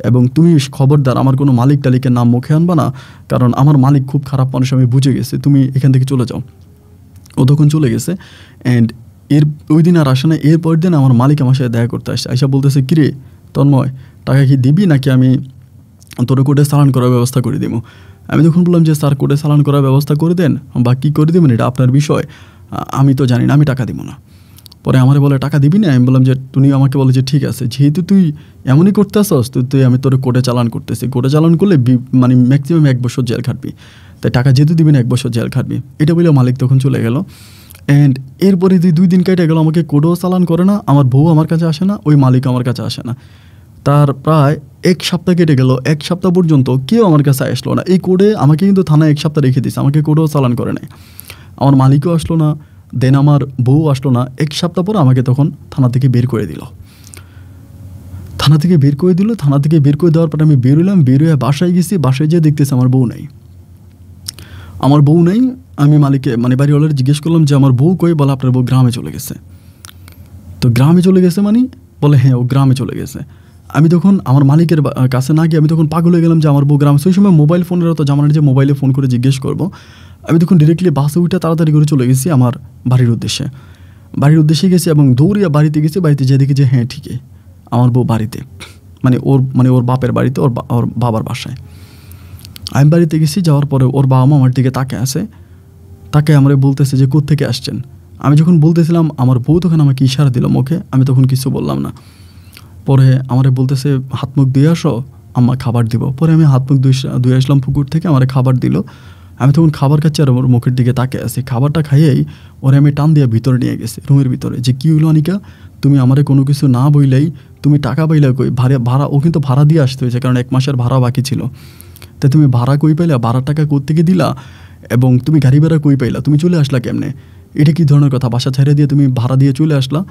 এবং তুমি খবরদার, আমার কোনো মালিক টালিকের নাম মুখে আনবা না, কারণ আমার মালিক খুব খারাপ মানুষ, আমি বুঝে গেছি। তুমি এখান থেকে চলে যাও। ও তখন চলে গেছে অ্যান্ড এর, ওই দিন আর আসে না এরপর দিন আমার মালিক আমার সাথে দেখা করতে আসছে আইসা বলতেছে, কিরে তন্ময়, টাকা কি দিবি নাকি আমি তোর কোর্টে চালান করার ব্যবস্থা করে দিব? আমি তখন বললাম যে, স্যার, কোর্টে চালান করার ব্যবস্থা করে দেন, বা কী করে দেবেন, এটা আপনার বিষয়। আমি তো জানি না, আমি টাকা দিব না। পরে আমার বলে, টাকা দিবি না? আমি বললাম যে তুমি আমাকে বলে যে, ঠিক আছে, যেহেতু তুই এমনই করতে আসস তুই তুই আমি তোর কোর্টে চালান করতেছি। কোর্টে চালান করলে মানে ম্যাক্সিমাম এক বছর জেল খাটবি। তাই টাকা যেহেতু দিবি না, এক বছর জেল খাটবি। এটা বলে মালিক তখন চলে গেল। অ্যান্ড এরপরে যে দুই দিন কেটে গেল, আমাকে কোর্টেও চালান করে না, আমার বউ আমার কাছে আসে না, ওই মালিক আমার কাছে আসে না। তার প্রায় এক সপ্তাহ কেটে গেল, এক সপ্তাহ পর্যন্ত কেউ আমার কাছে আসলো না। এই কোর্টে আমাকে কিন্তু থানায় এক সপ্তাহ রেখে দিয়েছে আমাকে কোর্টেও চালান করে নেয় আমার মালিকও আসলো না দেন আমার বউ আসলো না। এক সপ্তাহ পর আমাকে তখন থানা থেকে বের করে দিল। থানা থেকে বের করে দিল, থানা থেকে বের করে দেওয়ার পর আমি বেরোলাম বেরোয় বাসায় গেছি, বাসায় যেয়ে দেখতেছি আমার বউ নাই। আমার বউ নেই, আমি মালিকে মানে বাড়িওয়ালার জিজ্ঞেস করলাম যে, আমার বউ কই? বলে, আপনার বউ গ্রামে চলে গেছে। তো গ্রামে চলে গেছে মানে? বলে হ্যাঁ ও গ্রামে চলে গেছে। আমি তখন, আমার মালিকের কাছে না গিয়ে আমি তখন পাগল হয়ে গেলাম যে, আমার বউ গ্রামে সেই সময় মোবাইল ফোনের তো জামানের যে মোবাইলে ফোন করে জিজ্ঞেস করব আমি তখন ডিরেক্টলি বাসে উঠে তাড়াতাড়ি করে চলে গেছি আমার বাড়ির উদ্দেশ্যে। বাড়ির উদ্দেশ্যে গেছি এবং দৌড়িয়া বাড়িতে গেছি, বাড়িতে যেয়ে দেখি যে হ্যাঁ ঠিকই। আমার বউ বাড়িতে। মানে ওর মানে ওর বাপের বাড়িতে, ওর ওর বাবার বাসায়। আমি বাড়িতে গেছি, যাওয়ার পরে ওর বাবা মা আমার দিকে তাকে আসে তাকে আমরা বলতেছে যে থেকে আসছেন? আমি যখন বলতেছিলাম, আমার বউ তখন আমাকে ইশারা দিল মুখে। আমি তখন কিছু বললাম না। পরে আমারে বলতেছে, হাত মুখ ধুয়ে আসো, আম্মা খাবার দিব। পরে আমি হাত মুখ ধুয়ে আসলাম পুকুর থেকে, আমার খাবার দিল। আমি তখন খাবার খাচ্ছি আর ওর মুখের দিকে তাকে আছি। খাবারটা খাইয়েই ওরে আমি টান দিয়ে ভিতরে নিয়ে গেছি, রুমের ভিতরে। যে কী হইল অনিকা তুমি আমারে কোনো কিছু না বইলেই তুমি টাকা পাইলে কই? ভাড়া ভাড়া ও কিন্তু ভাড়া দিয়ে আসতে হয়েছে, কারণ এক মাসের ভাড়া বাকি ছিল। তা তুমি ভাড়া কই পাইলা? ভাড়ার টাকা কোত্থেকে দিলা? এবং তুমি গাড়ি ভাড়া কই পাইলা? তুমি চলে আসলা কেমনে? এটা কি ধরনের কথা? বাসা ছেড়ে দিয়ে তুমি ভাড়া দিয়ে চলে আসলা?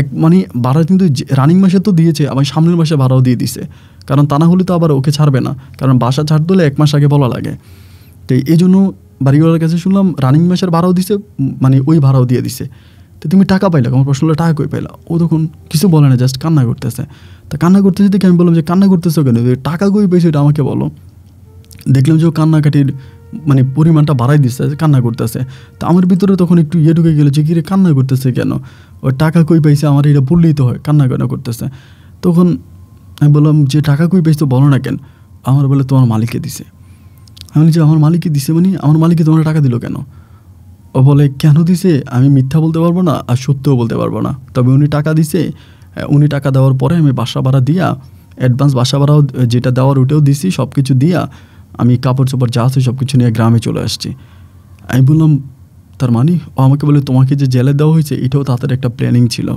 এক মানে ভাড়া কিন্তু রানিং মাসে তো দিয়েছে, আবার সামনের মাসে ভাড়াও দিয়ে দিছে। কারণ তা না হলে তো আবার ওকে ছাড়বে না। কারণ বাসা ছাড় দিলে এক মাস আগে বলা লাগে। তো এই জন্য বাড়িওয়ালার কাছে শুনলাম রানিং মাসের ভাড়াও দিছে মানে ওই ভাড়াও দিয়ে দিছে। তো তুমি টাকা পাইলা, আমার প্রশ্ন হলো টাকা কই পাইলা? ও তখন কিছু বলে না জাস্ট কান্না করতেছে। তা কান্না করতেছে দেখে আমি বললাম যে, কান্না করতেছো কেন? টাকা কই পেয়েছ এটা আমাকে বলো। দেখলাম যে ও কান্নাকাটির মানে পরিমাণটা বাড়াই দিচ্ছে কান্না করতেছে। তা আমার ভিতরে তখন একটু ইয়ে ঢুকে গেলো যে, কিরে, কান্না করতেছে কেন? ওই টাকা কই পাইছে? আমার এটা বললেই তো হয়, কান্না কেন করতেছে? তখন আমি বললাম, যে টাকা কই পাইছো বলো না কেন? আমার বলে, তোমার মালিককে দিছে। আমি যে, আমার মালিককে দিছে মানে আমার মালিককে তোমার টাকা দিল কেন? ও বলে, কেন দিছে? আমি মিথ্যা বলতে পারব না আর সত্যও বলতে পারব না। তবে উনি টাকা দিছে উনি টাকা দেওয়ার পরে আমি বাসা ভাড়া দিয়া অ্যাডভান্স বাসা ভাড়াও যেটা দেওয়ার ওটাও দিছি সব কিছু দিয়া আমি কাপড় চোপড় যা আছে সব কিছু নিয়ে গ্রামে চলে আসছি। আমি বললাম, তার মানে? ও আমাকে বলে, তোমাকে যে জেলে দেওয়া হয়েছে, এটাও তাদের একটা প্ল্যানিং ছিল।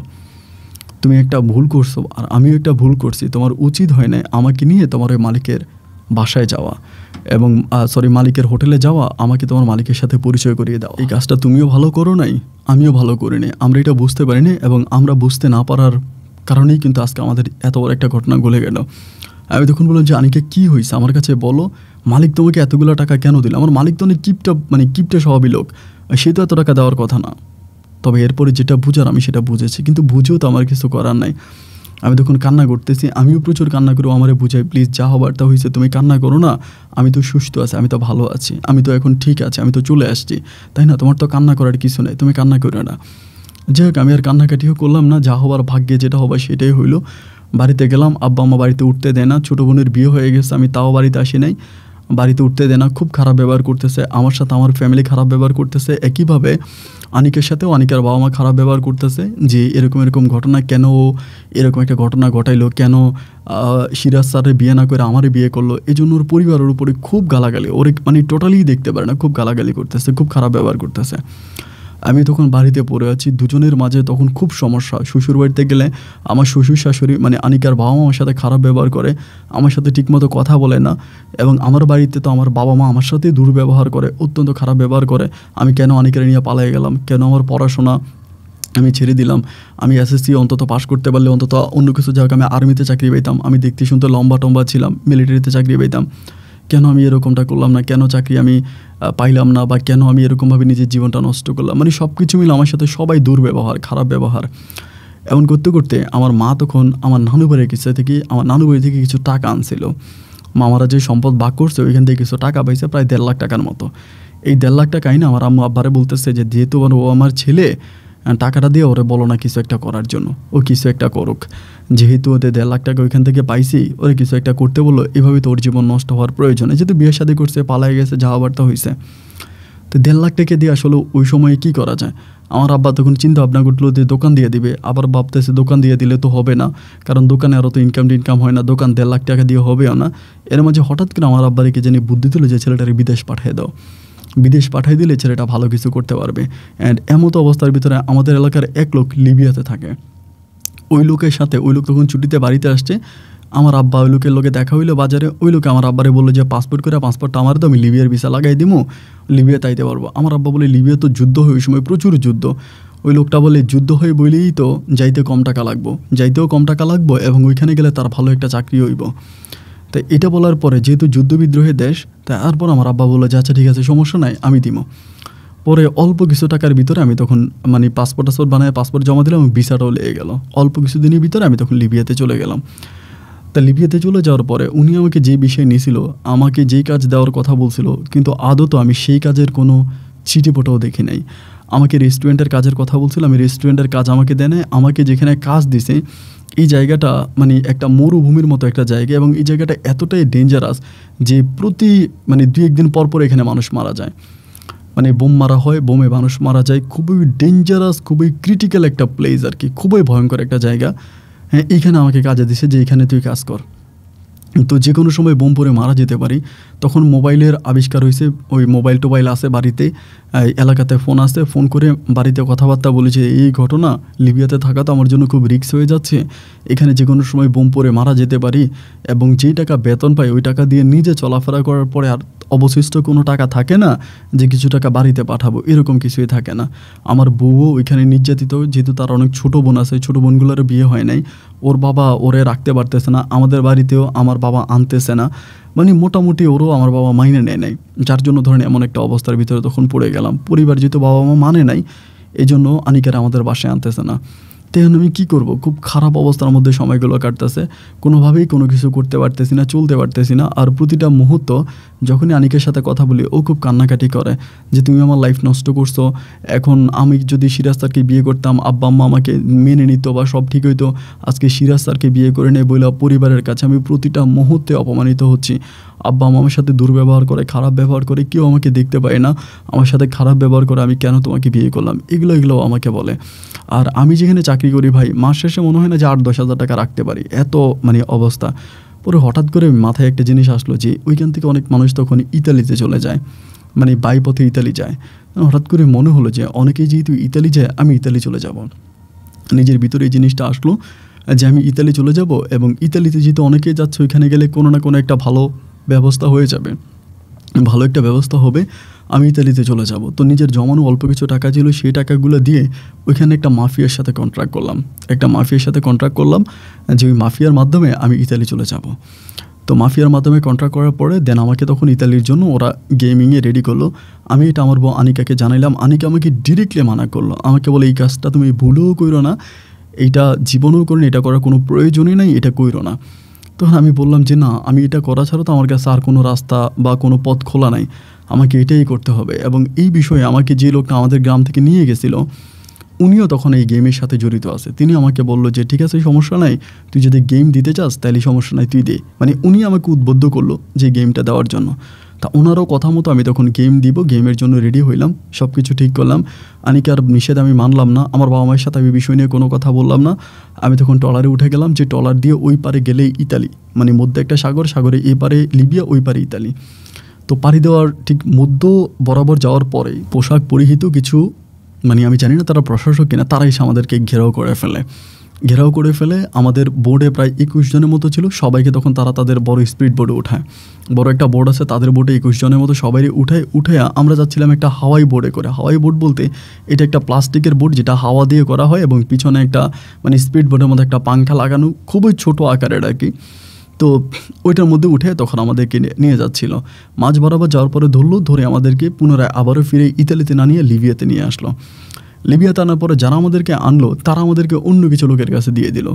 তুমি একটা ভুল করছ, আর আমিও একটা ভুল করছি। তোমার উচিত হয় না আমাকে নিয়ে তোমার ওই মালিকের বাসায় যাওয়া এবং সরি মালিকের হোটেলে যাওয়া আমাকে তোমার মালিকের সাথে পরিচয় করিয়ে দাও এই কাজটা তুমিও ভালো করো নাই, আমিও ভালো করিনি আমরা এটা বুঝতে পারিনি এবং আমরা বুঝতে না পারার কারণেই কিন্তু আজকে আমাদের এত বড় একটা ঘটনা গলে গেল। আমি তখন বললাম যে, আনিকে, কী হয়েছে আমার কাছে বলো, মালিক তোমাকে এতগুলো টাকা কেন দিল? আমার মালিক তো অনেক কিপটা মানে কিপটা স্বভাবী লোক, সে তো এত টাকা দেওয়ার কথা না। তবে এরপরে যেটা বুঝার আমি সেটা বুঝেছি, কিন্তু বুঝেও তো আমার কিছু করার নাই। আমি তখন কান্না করতেছি, আমিও প্রচুর কান্না করে আমারে বুঝাই প্লিজ যা হবার তা হয়েছে তুমি কান্না করো না, আমি তো সুস্থ আছি, আমি তো ভালো আছি, আমি তো এখন ঠিক আছে, আমি তো চলে আসছি, তাই না? তোমার তো কান্না করার কিছু নেই, তুমি কান্না করো না। যাই হোক আমি আর কান্নাকাটিও করলাম না, যা হবার ভাগ্যে যেটা হবার সেটাই হইল। বাড়িতে গেলাম আব্বা আমা বাড়িতে উঠতে দেয় না, ছোটো বোনের বিয়ে হয়ে গেছে, আমি তাও বাড়িতে আসি নাই। বাড়িতে উঠতে দেয় না, খুব খারাপ ব্যবহার করতেছে, আমার সাথে আমার ফ্যামিলি খারাপ ব্যবহার করতেছে, একইভাবে আনিকের সাথেও আনিকার বাবা মা খারাপ ব্যবহার করতেছে, যে এরকম এরকম ঘটনা কেন, এরকম একটা ঘটনা ঘটাইলো, কেন সিরাজ স্যারের বিয়ে না করে আমারই বিয়ে করল এই জন্য ওর পরিবারের উপরে খুব গালাগালি, ওর মানে টোটালি দেখতে পারে না, খুব গালাগালি করতেছে, খুব খারাপ ব্যবহার করতেছে। আমি তখন বাড়িতে পড়ে আছি, দুজনের মাঝে তখন খুব সমস্যা। শ্বশুর বাড়িতে গেলে আমার শ্বশুর শাশুড়ি মানে আনিকার বাবা মা আমার সাথে খারাপ ব্যবহার করে, আমার সাথে ঠিকমতো কথা বলে না, এবং আমার বাড়িতে তো আমার বাবা মা আমার সাথে দুর্ব্যবহার করে, অত্যন্ত খারাপ ব্যবহার করে। আমি কেন আনিকার নিয়ে পালাই গেলাম? কেন আমার পড়াশোনা আমি ছেড়ে দিলাম? আমি এসএসসি অন্তত পাশ করতে পারলে অন্তত অন্য কিছু জায়গায় আমি আর্মিতে চাকরি পেতাম আমি দেখতে শুনতে লম্বা টম্বা ছিলাম মিলিটারিতে চাকরি পেতাম কেন আমি এরকমটা করলাম না? কেন চাকরি আমি পাইলাম না? বা কেন আমি এরকমভাবে নিজের জীবনটা নষ্ট করলাম? মানে সব কিছু মিলে আমার সাথে সবাই দুর্ব্যবহার, খারাপ ব্যবহার। এমন করতে করতে আমার মা তখন আমার নানু বাড়ির কাছে থেকে, আমার নানু বাড়ি থেকে কিছু টাকা আনছিল। মামারা যে সম্পদ ভাগ করছে, ওইখান থেকে কিছু টাকা পাইছে, প্রায় দেড় লাখ টাকার মতো। এই দেড় লাখ টাকাই না আমার আম্মু আব্বারে বলতেছে যে, যেহেতু ও আমার ছেলে টাকাটা দিয়ে ওরে বলো না কিছু একটা করার জন্য। ও কিছু একটা করুক। যেহেতু ওদের দেড় লাখ টাকা ওইখান থেকে পাইছি, ওরে কিছু একটা করতে বলল এভাবে তো ওর জীবন নষ্ট হওয়ার প্রয়োজন। যেহেতু বিয়ে শাদী করছে পালাই গেছে যাওয়া বার্তা হয়েছে তো দেড় লাখ টাকা দিয়ে আসলে ওই সময়ে কি করা যায়? আমার আব্বা তখন চিন্তা ভাবনা করল যে দোকান দিয়ে দিবে, আবার ভাবতেছে দোকান দিয়ে দিলে তো হবে না। কারণ দোকানে আরও তো ইনকাম টিনকাম হয় না, দোকান দেড় লাখ টাকা দিয়ে হবেও না। এর মাঝে হঠাৎ করে আমার আব্বারিকে জানি বুদ্ধি দিল যে ছেলেটাকে বিদেশ পাঠিয়ে দাও। বিদেশ পাঠিয়ে দিলে ছেলেটা ভালো কিছু করতে পারবে। অ্যান্ড এমতো অবস্থার ভিতরে আমাদের এলাকার এক লোক লিবিয়াতে থাকে। ওই লোকের সাথে, ওই লোক তখন ছুটিতে বাড়িতে আসছে, আমার আব্বা ওই লোকের লোকে দেখা হইল বাজারে। ওই লোকে আমার আব্বারে বলল যে, পাসপোর্ট করে পাসপোর্টটা আমার তো, আমি লিবিয়ার ভিসা লাগাই দিমু। লিবিয়া তাইতে পারব। আমার আব্বা বলে, লিবিয়া তো যুদ্ধ হয়, ওই সময় প্রচুর যুদ্ধ। ওই লোকটা বলে, যুদ্ধ হয়ে বলেই তো যাইতে কম টাকা লাগবো। যাইতেও কম টাকা লাগবো এবং ওইখানে গেলে তার ভালো একটা চাকরি হইব। তাই এটা বলার পরে যেহেতু যুদ্ধবিদ্রোহের দেশ তারপর আমার আব্বা বলল যে আচ্ছা ঠিক আছে, সমস্যা নাই, আমি দিব পরে অল্প কিছু টাকার ভিতরে আমি তখন মানে পাসপোর্ট টাসপোর্ট বানায় পাসপোর্ট জমা দিলাম ভিসাটাও লেগে গেল। অল্প কিছু দিনের ভিতরে আমি তখন লিবিয়াতে চলে গেলাম। তা লিবিয়াতে চলে যাওয়ার পরে উনি আমাকে যে বিষয় নিয়েছিল, আমাকে যেই কাজ দেওয়ার কথা বলছিল, কিন্তু আদত আমি সেই কাজের কোনো চিঠিপটাও দেখি নাই। আমাকে রেস্টুরেন্টের কাজের কথা বলছিল, আমি রেস্টুরেন্টের কাজ আমাকে দেয় আমাকে যেখানে কাজ দিছে এই জায়গাটা মানে একটা মরুভূমির মতো একটা জায়গা এবং এই জায়গাটা এতটাই ডেঞ্জারাস যে প্রতি মানে দু একদিন পর পর এখানে মানুষ মারা যায়। মানে বোম মারা হয়, বোমে মানুষ মারা যায়। খুবই ডেঞ্জারাস খুবই ক্রিটিক্যাল একটা প্লেস আর কি খুবই ভয়ঙ্কর একটা জায়গা। হ্যাঁ এইখানে আমাকে কাজে দিছে যে এখানে তুই কাজ কর। তো যে কোনো সময় বোম পরে মারা যেতে পারি। তখন মোবাইলের আবিষ্কার হয়েছে। ওই মোবাইল টোবাইল আছে বাড়িতে এলাকাতে ফোন আসে, ফোন করে বাড়িতে কথাবার্তা বলেছে এই ঘটনা, লিবিয়াতে থাকা তো আমার জন্য খুব রিক্স হয়ে যাচ্ছে। এখানে যে কোনো সময় বোম পরে মারা যেতে পারি এবং যেই টাকা বেতন পাই, ওই টাকা দিয়ে নিজে চলাফেরা করার পরে আর অবশিষ্ট কোনো টাকা থাকে না যে কিছু টাকা বাড়িতে পাঠাবো, এরকম কিছুই থাকে না। আমার বউও ওইখানে নির্যাতিত, যেহেতু তার অনেক ছোট বোন আছে, ছোট বোনগুলোর বিয়ে হয় নাই। ওর বাবা ওরে রাখতে পারতেছে না, আমাদের বাড়িতেও আমার বাবা আনতেছে না। মানে মোটামুটি ওরও আমার বাবা মাইনে নেয় নাই। যার জন্য ধরেন এমন একটা অবস্থার ভিতরে তখন পড়ে গেলাম। পরিবার যেহেতু বাবা মা মানে নাই এই জন্য আনিকারা আমাদের বাসায় আনতেছে না। তখন আমি কী করব? খুব খারাপ অবস্থার মধ্যে সময়গুলো কাটতেছে। কোনোভাবেই কোনো কিছু করতে পারতেছি না, চলতে পারতেছি না। আর প্রতিটা মুহূর্ত যখনই আনিকের সাথে কথা বলি, ও খুব কান্নাকাটি করে যে, তুমি আমার লাইফ নষ্ট করছ। এখন আমি যদি সিরাজ স্যারকে বিয়ে করতাম, আব্বা, আম্মা আমাকে মেনে নিত বা সব ঠিক হইতো। আজকে সিরাজ স্যারকে বিয়ে করে নেয় বইলা পরিবারের কাছে আমি প্রতিটা মুহূর্তে অপমানিত হচ্ছি। আব্বা আমার সাথে দুর্ব্যবহার করে, খারাপ ব্যবহার করে, কেউ আমাকে দেখতে পায় না। আমার সাথে খারাপ ব্যবহার করে আমি কেন তোমাকে বিয়ে করলাম? এগুলো এগুলো আমাকে বলে। আর আমি যেখানে চাকরি করি ভাই, মাস শেষে মনে হয় না যে আট দশ হাজার টাকা রাখতে পারি। এত মানে অবস্থা। পরে হঠাৎ করে মাথায় একটা জিনিস আসলো যে, ওইখান থেকে অনেক মানুষ তখন ইতালিতে চলে যায়। মানে বাইপথে ইতালি যায়। হঠাৎ করে মনে হলো যে, অনেকেই যেহেতু ইতালি যায়, আমি ইতালি চলে যাব। নিজের ভিতরে এই জিনিসটা আসলো যে, আমি ইতালি চলে যাব এবং ইতালিতে যেহেতু অনেকেই যাচ্ছে, ওইখানে গেলে কোনো না কোনো একটা ভালো ব্যবস্থা হয়ে যাবে। ভালো একটা ব্যবস্থা হবে, আমি ইতালিতে চলে যাব। তো নিজের জমানো অল্প কিছু টাকা ছিল, সেই টাকাগুলো দিয়ে ওইখানে একটা মাফিয়ার সাথে কন্ট্রাক্ট করলাম। একটা মাফিয়ার সাথে কন্ট্রাক্ট করলাম, যে ওই মাফিয়ার মাধ্যমে আমি ইতালি চলে যাব। তো মাফিয়ার মাধ্যমে কন্ট্রাক্ট করার পরে দেন আমাকে তখন ইতালির জন্য ওরা গেমিংয়ে রেডি করল। আমি এটা আমার বউ আনিকাকে জানাইলাম। আনিকা আমাকে ডিরেক্টলি মানা করল। আমাকে বলে, এই কাজটা তুমি ভুলেও করো না। এইটা জীবনেও করো এটা করার কোনো প্রয়োজনই নাই, এটা করো না। তখন আমি বললাম যে, না, আমি এটা করা ছাড়া তো আমার কাছে আর কোনো রাস্তা বা কোনো পথ খোলা নাই। আমাকে এটাই করতে হবে। এবং এই বিষয়ে আমাকে যে লোকটা আমাদের গ্রাম থেকে নিয়ে গেছিল, উনিও তখন এই গেমের সাথে জড়িত আছে। তিনি আমাকে বলল যে, ঠিক আছে, সমস্যা নাই। তুই যদি গেম দিতে চাস, তাহলে সমস্যা নাই, তুই দে। মানে উনি আমাকে উদ্বুদ্ধ করল যে গেমটা দেওয়ার জন্য। তা ওনারও কথা মতো আমি তখন গেম দিব গেমের জন্য রেডি হইলাম সব কিছু ঠিক করলাম। আনিকে আনিকার নিষেধ আমি মানলাম না, আমার বাবা মায়ের সাথে আমি বিষয় নিয়ে কোনো কথা বললাম না। আমি তখন টলারে উঠে গেলাম, যে টলার দিয়ে ওই পারে গেলেই ইতালি মানে মধ্যে একটা সাগর, সাগরে এ পারে লিবিয়া, ওই পারে ইতালি। তো পাড়ি দেওয়ার ঠিক মধ্য বরাবর যাওয়ার পরে পোশাক পরিহিত কিছু মানে আমি জানি না তারা প্রশাসক কিনা, তারা এসে আমাদেরকে ঘেরাও করে ফেলে। ঘেরাও করে ফেলে, আমাদের বোর্ডে প্রায় একুশ জনের মতো ছিল, সবাইকে তখন তারা তাদের বড় স্পিড বোর্ডে উঠায়। বড় একটা বোর্ড আছে, তাদের বোর্ডে একুশ জনের মতো সবাই উঠায় উঠে আমরা যাচ্ছিলাম একটা হাওয়াই বোর্ডে করে। হাওয়াই বোর্ড বলতে এটা একটা প্লাস্টিকের বোর্ড যেটা হাওয়া দিয়ে করা হয় এবং পিছনে একটা মানে স্পিড বোর্ডের মধ্যে একটা পাংখা লাগানো, খুবই ছোট আকারের আর কি। তো ওইটার মধ্যে উঠে তখন আমাদেরকে নিয়ে যাচ্ছিল। মাঝ বরাবর যাওয়ার পরে ধরলো, ধরে আমাদেরকে পুনরায় আবারও ফিরে ইতালিতে না নিয়ে লিবিয়াতে নিয়ে আসলো। লিবিয়াতে আনার পরে যারা আমাদেরকে আনলো, তারা আমাদেরকে অন্য কিছু লোকের কাছে দিয়ে দিল।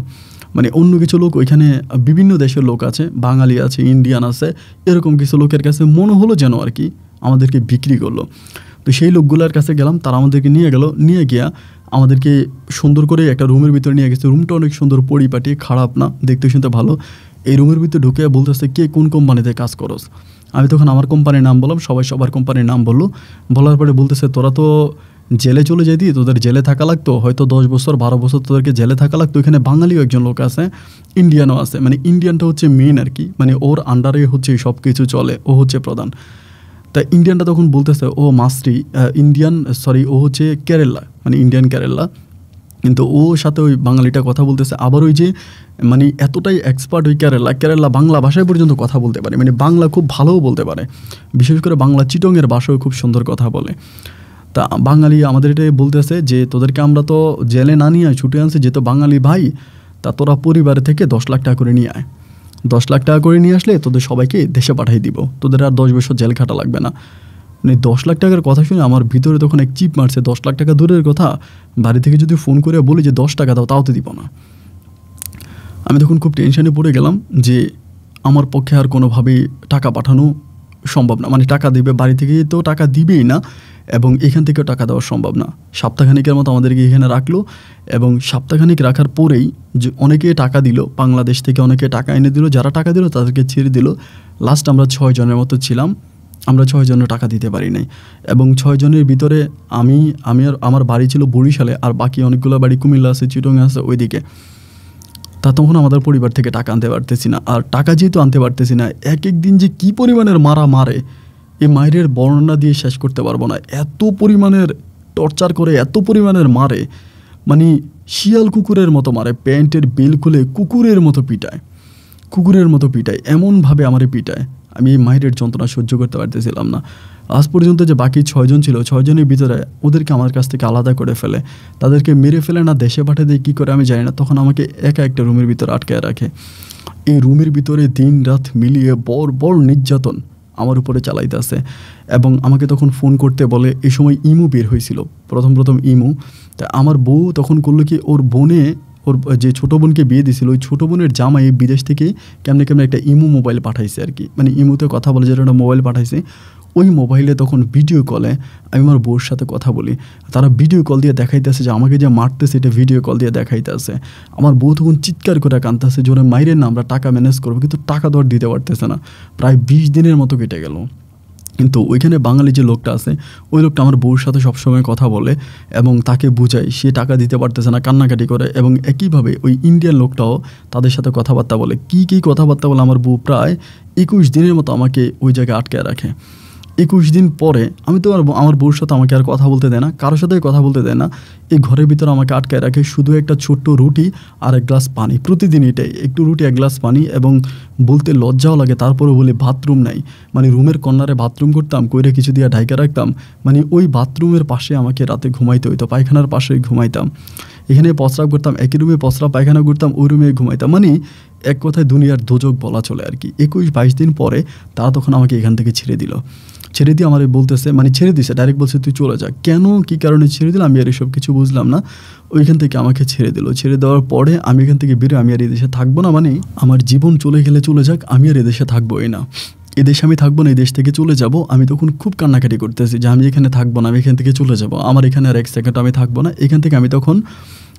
মানে অন্য কিছু লোক ওইখানে বিভিন্ন দেশের লোক আছে, বাঙালি আছে, ইন্ডিয়ান আছে, এরকম কিছু লোকের কাছে মনে হলো যেন আর কি আমাদেরকে বিক্রি করল। তো সেই লোকগুলোর কাছে গেলাম, তারা আমাদেরকে নিয়ে গেল, নিয়ে গিয়া আমাদেরকে সুন্দর করে একটা রুমের ভিতরে নিয়ে গেছে। রুমটা অনেক সুন্দর, পরিপাটি, খারাপ না, দেখতে শুনতে ভালো। এই রুমের ভিতরে ঢুকে বলতেছে, কে কোন কোম্পানিতে কাজ করস? আমি তখন আমার কোম্পানির নাম বললাম, সবাই সবার কোম্পানির নাম বলল। বলার পরে বলতেছে, তোরা তো জেলে চলে যেতি তোদের জেলে থাকা লাগতো। হয়তো দশ বছর, বারো বছর তোদেরকে জেলে থাকা লাগতো। এখানে বাঙালিও একজন লোক আছে ইন্ডিয়ানও আছে। মানে ইন্ডিয়ানটা হচ্ছে মেন আর কি। মানে ওর আন্ডারে হচ্ছে সব কিছু চলে, ও হচ্ছে প্রধান। তা ইন্ডিয়ানটা তখন বলতেছে, ও মাস্রি ইন্ডিয়ান সরি ও হচ্ছে কেরালা মানে ইন্ডিয়ান কেরালা কিন্তু ও সাথে ওই বাঙালিটা কথা বলতেছে। আবার ওই যে মানে এতটাই এক্সপার্ট ওই কেরালা কেরালা বাংলা ভাষায় পর্যন্ত কথা বলতে পারে। মানে বাংলা খুব ভালোও বলতে পারে। বিশেষ করে বাংলা চিটংয়ের ভাষাও খুব সুন্দর কথা বলে। তা বাঙালি আমাদের এটা বলতেছে যে তোদেরকে আমরা তো জেলে না নিয়ে ছুটে আনছি যেহেতু বাঙালি ভাই, তা তোরা পরিবারে থেকে দশ লাখ টাকা করে নিয়ে আয়। দশ লাখ টাকা করে নিয়ে আসলে তোদের সবাইকে দেশে পাঠিয়ে দিব। তোদের আর দশ বছর জেল খাটা লাগবে না। মানে দশ লাখ টাকার কথা শুনে আমার ভিতরে তখন এক চিপ মারছে, দশ লাখ টাকা দূরের কথা। বাড়ি থেকে যদি ফোন করে বলি যে দশ টাকা দাও, তাও তো দিব না। আমি তখন খুব টেনশানে পড়ে গেলাম যে আমার পক্ষে আর কোনোভাবেই টাকা পাঠানো সম্ভব না। মানে টাকা দিবে, বাড়ি থেকে তো টাকা দিবেই না, এবং এখান থেকেও টাকা দেওয়া সম্ভব না। সপ্তাহখানিকের মতো আমাদেরকে এখানে রাখল, এবং সপ্তাহখানিক রাখার পরেই যে অনেকে টাকা দিল, বাংলাদেশ থেকে অনেকে টাকা এনে দিল, যারা টাকা দিল তাদেরকে ছেড়ে দিল। লাস্ট আমরা ছয় জনের মতো ছিলাম, আমরা ছয় জনের টাকা দিতে পারি নাই। এবং ছয় জনের ভিতরে আমি আমি আর আমার বাড়ি ছিল বরিশালে, আর বাকি অনেকগুলো বাড়ি কুমিল্লা আছে চিটং আছে ওইদিকে। তা তখন আমাদের পরিবার থেকে টাকা আনতে পারতেছি না। আর টাকা যেহেতু আনতে পারতেছি না এক এক দিন যে কী পরিমাণের মারা মারে এই মায়ের বর্ণনা দিয়ে শেষ করতে পারব না। এত পরিমাণের টর্চার করে, এত পরিমাণের মারে মানে শিয়াল কুকুরের মতো মারে, প্যান্টের বেল খুলে কুকুরের মতো পিটায়, কুকুরের মতো পিটায়, এমনভাবে আমারে পিটায়। আমি এই মায়ের যন্ত্রণা সহ্য করতে পারতেছিলাম না। আজ পর্যন্ত যে বাকি ছয়জন ছিল, ছয়জনের ভিতরে ওদেরকে আমার কাছ থেকে আলাদা করে ফেলে। তাদেরকে মেরে ফেলে না, দেশে পাঠিয়ে দেয় কী করে আমি জানি না। তখন আমাকে একা একটা রুমের ভিতরে আটকায় রাখে। এই রুমের ভিতরে দিন রাত মিলিয়ে বড় বড় নির্যাতন আমার উপরে চালাইতেছে এবং আমাকে তখন ফোন করতে বলে, এই সময় ইমু বের হয়েছিল। প্রথম প্রথম ইমু। তা আমার বউ তখন করল কি, ওর বোনে, ওর যে ছোটো বোনকে বিয়ে দিয়েছিল, ওই ছোটো বোনের জামাই বিদেশ থেকে কেমনে কেমনে একটা ইমু মোবাইল পাঠাইছে আর কি। মানে ইমুতে কথা বলে যেটা মোবাইল পাঠাইছে। ওই মোবাইলে তখন ভিডিও কলে আমি আমার বউর সাথে কথা বলি। তারা ভিডিও কল দিয়ে দেখাইতেছে যে আমাকে যে মারতেছে, এটা ভিডিও কল দিয়ে দেখাইতেছে। আমার বউ তখন চিৎকার করে কানতেছে যে ওরা মাইরের না, আমরা টাকা ম্যানেজ করব। কিন্তু টাকা দর দিতে পারতেছে না। প্রায় বিশ দিনের মতো কেটে গেল। কিন্তু ওইখানে বাঙালি যে লোকটা আছে, ওই লোকটা আমার বউর সাথে সবসময় কথা বলে এবং তাকে বুঝায়, সে টাকা দিতে পারতেছে না, কান্নাকাটি করে। এবং একইভাবে ওই ইন্ডিয়ান লোকটাও তাদের সাথে কথাবার্তা বলে। কি কি কথাবার্তা বলে আমার বউ প্রায় একুশ দিনের মতো আমাকে ওই জায়গায় আটকে রাখে। একুশ দিন পরে আমি তো আমার বউর সাথে আমাকে আর কথা বলতে দেয় না, কারোর সাথে কথা বলতে দেয় না। এই ঘরের ভিতরে আমাকে আটকায় রাখে শুধু একটা ছোট্ট রুটি আর এক গ্লাস পানি, প্রতিদিন এটাই। একটু রুটি, এক গ্লাস পানি এবং বলতে লজ্জাও লাগে তারপরে বলি বাথরুম নাই। মানে রুমের কর্নারে বাথরুম করতাম, কইরে কিছু দিয়ে ঢাইকা রাখতাম। মানে ওই বাথরুমের পাশে আমাকে রাতে ঘুমাইতে হইতো, পায়খানার পাশেই ঘুমাইতাম। এখানে প্রস্রাব করতাম, একই রুমে প্রস্রাব পায়খানা করতাম, ওই রুমে ঘুমাইতাম। মানে এক কথায় দুনিয়ার দোজক বলা চলে আর কি। একুশ বাইশ দিন পরে তারা তখন আমাকে এখান থেকে ছেড়ে দিল। ছেড়ে দিয়ে আমার বলতেছে মানে ছেড়ে দিছে ডাইরেক্ট বলছে, তুই চলে যা। কেন? কি কারণে ছেড়ে দিল? আমি আর এসব কিছু বুঝলাম না। ওইখান থেকে আমাকে ছেড়ে দিল। ছেড়ে দেওয়ার পরে আমি এখান থেকে বেরো আমি আর এই দেশে থাকব না মানে আমার জীবন চলে গেলে চলে যাক, আমি আর এদেশে থাকবোই না। এদেশে আমি থাকব না এই দেশ থেকে চলে যাব। আমি তখন খুব কান্নাকাটি করতেছি যে আমি এখানে থাকব না, আমি এখান থেকে চলে যাব। আমার এখানে আর এক সেকেন্ড আমি থাকব না। এখান থেকে আমি তখন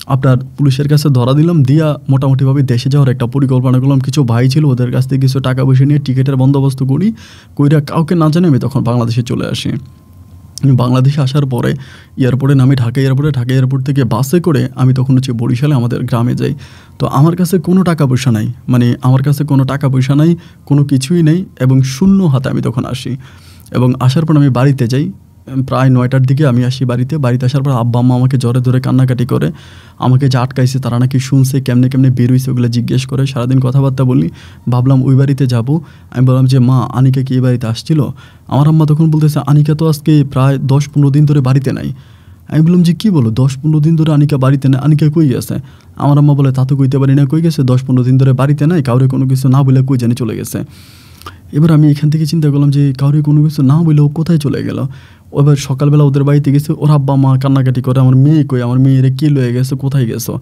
আপনার পুলিশের কাছে ধরা দিলাম, দিয়া মোটামুটিভাবে দেশে যাওয়ার একটা পরিকল্পনা করলাম। কিছু ভাই ছিল, ওদের কাছ থেকে কিছু টাকা পয়সা নিয়ে টিকিটের বন্দোবস্ত করি, কইরা কাউকে না জানে আমি তখন বাংলাদেশে চলে আসি। বাংলাদেশে আসার পরে এয়ারপোর্টে নামি, ঢাকা এয়ারপোর্টে, ঢাকা এয়ারপোর্ট থেকে বাসে করে আমি তখন হচ্ছে বরিশালে আমাদের গ্রামে যাই। তো আমার কাছে কোনো টাকা পয়সা নাই মানে আমার কাছে কোনো টাকা পয়সা নাই, কোনো কিছুই নেই এবং শূন্য হাতে আমি তখন আসি। এবং আসার পর আমি বাড়িতে যাই প্রায় নয়টার দিকে আমি আসি বাড়িতে। বাড়িতে আসার পর আব্বা, আম্মা আমাকে জ্বরে ধরে কান্নাকাটি করে, আমাকে যে আটকাইছে তারা নাকি শুনছে, কেমনে কেমনে বেরোইছে ওগুলো জিজ্ঞেস করে। সারাদিন কথাবার্তা বলি, ভাবলাম ওই বাড়িতে যাব। আমি বললাম যে, মা, আনিকা কি এই বাড়িতে আসছিল? আমার আম্মা তখন বলতেছে, আনিকা তো আজকে প্রায় দশ পনেরো দিন ধরে বাড়িতে নাই। আমি বললাম, যে কী বলো দশ পনেরো দিন ধরে আনিকা বাড়িতে নেই? আনিকা কই গেছে? আমার আম্মা বলে, তা তো কইতে পারি না, কই গেছে? দশ পনেরো দিন ধরে বাড়িতে নাই, কাউরে কোনো কিছু না বলে কই জানি চলে গেছে? এবার আমি এখান থেকে চিন্তা করলাম যে, কাউরে কোনো কিছু না বলে ও কোথায় চলে গেল? এবার সকালবেলা ওদের বাড়িতে গেছে, ওর আব্বা মা কান্নাকাটি করে, আমার মেয়ে কই? আমার মেয়েরে কে লয়ে গেছে? কোথায় গেছো?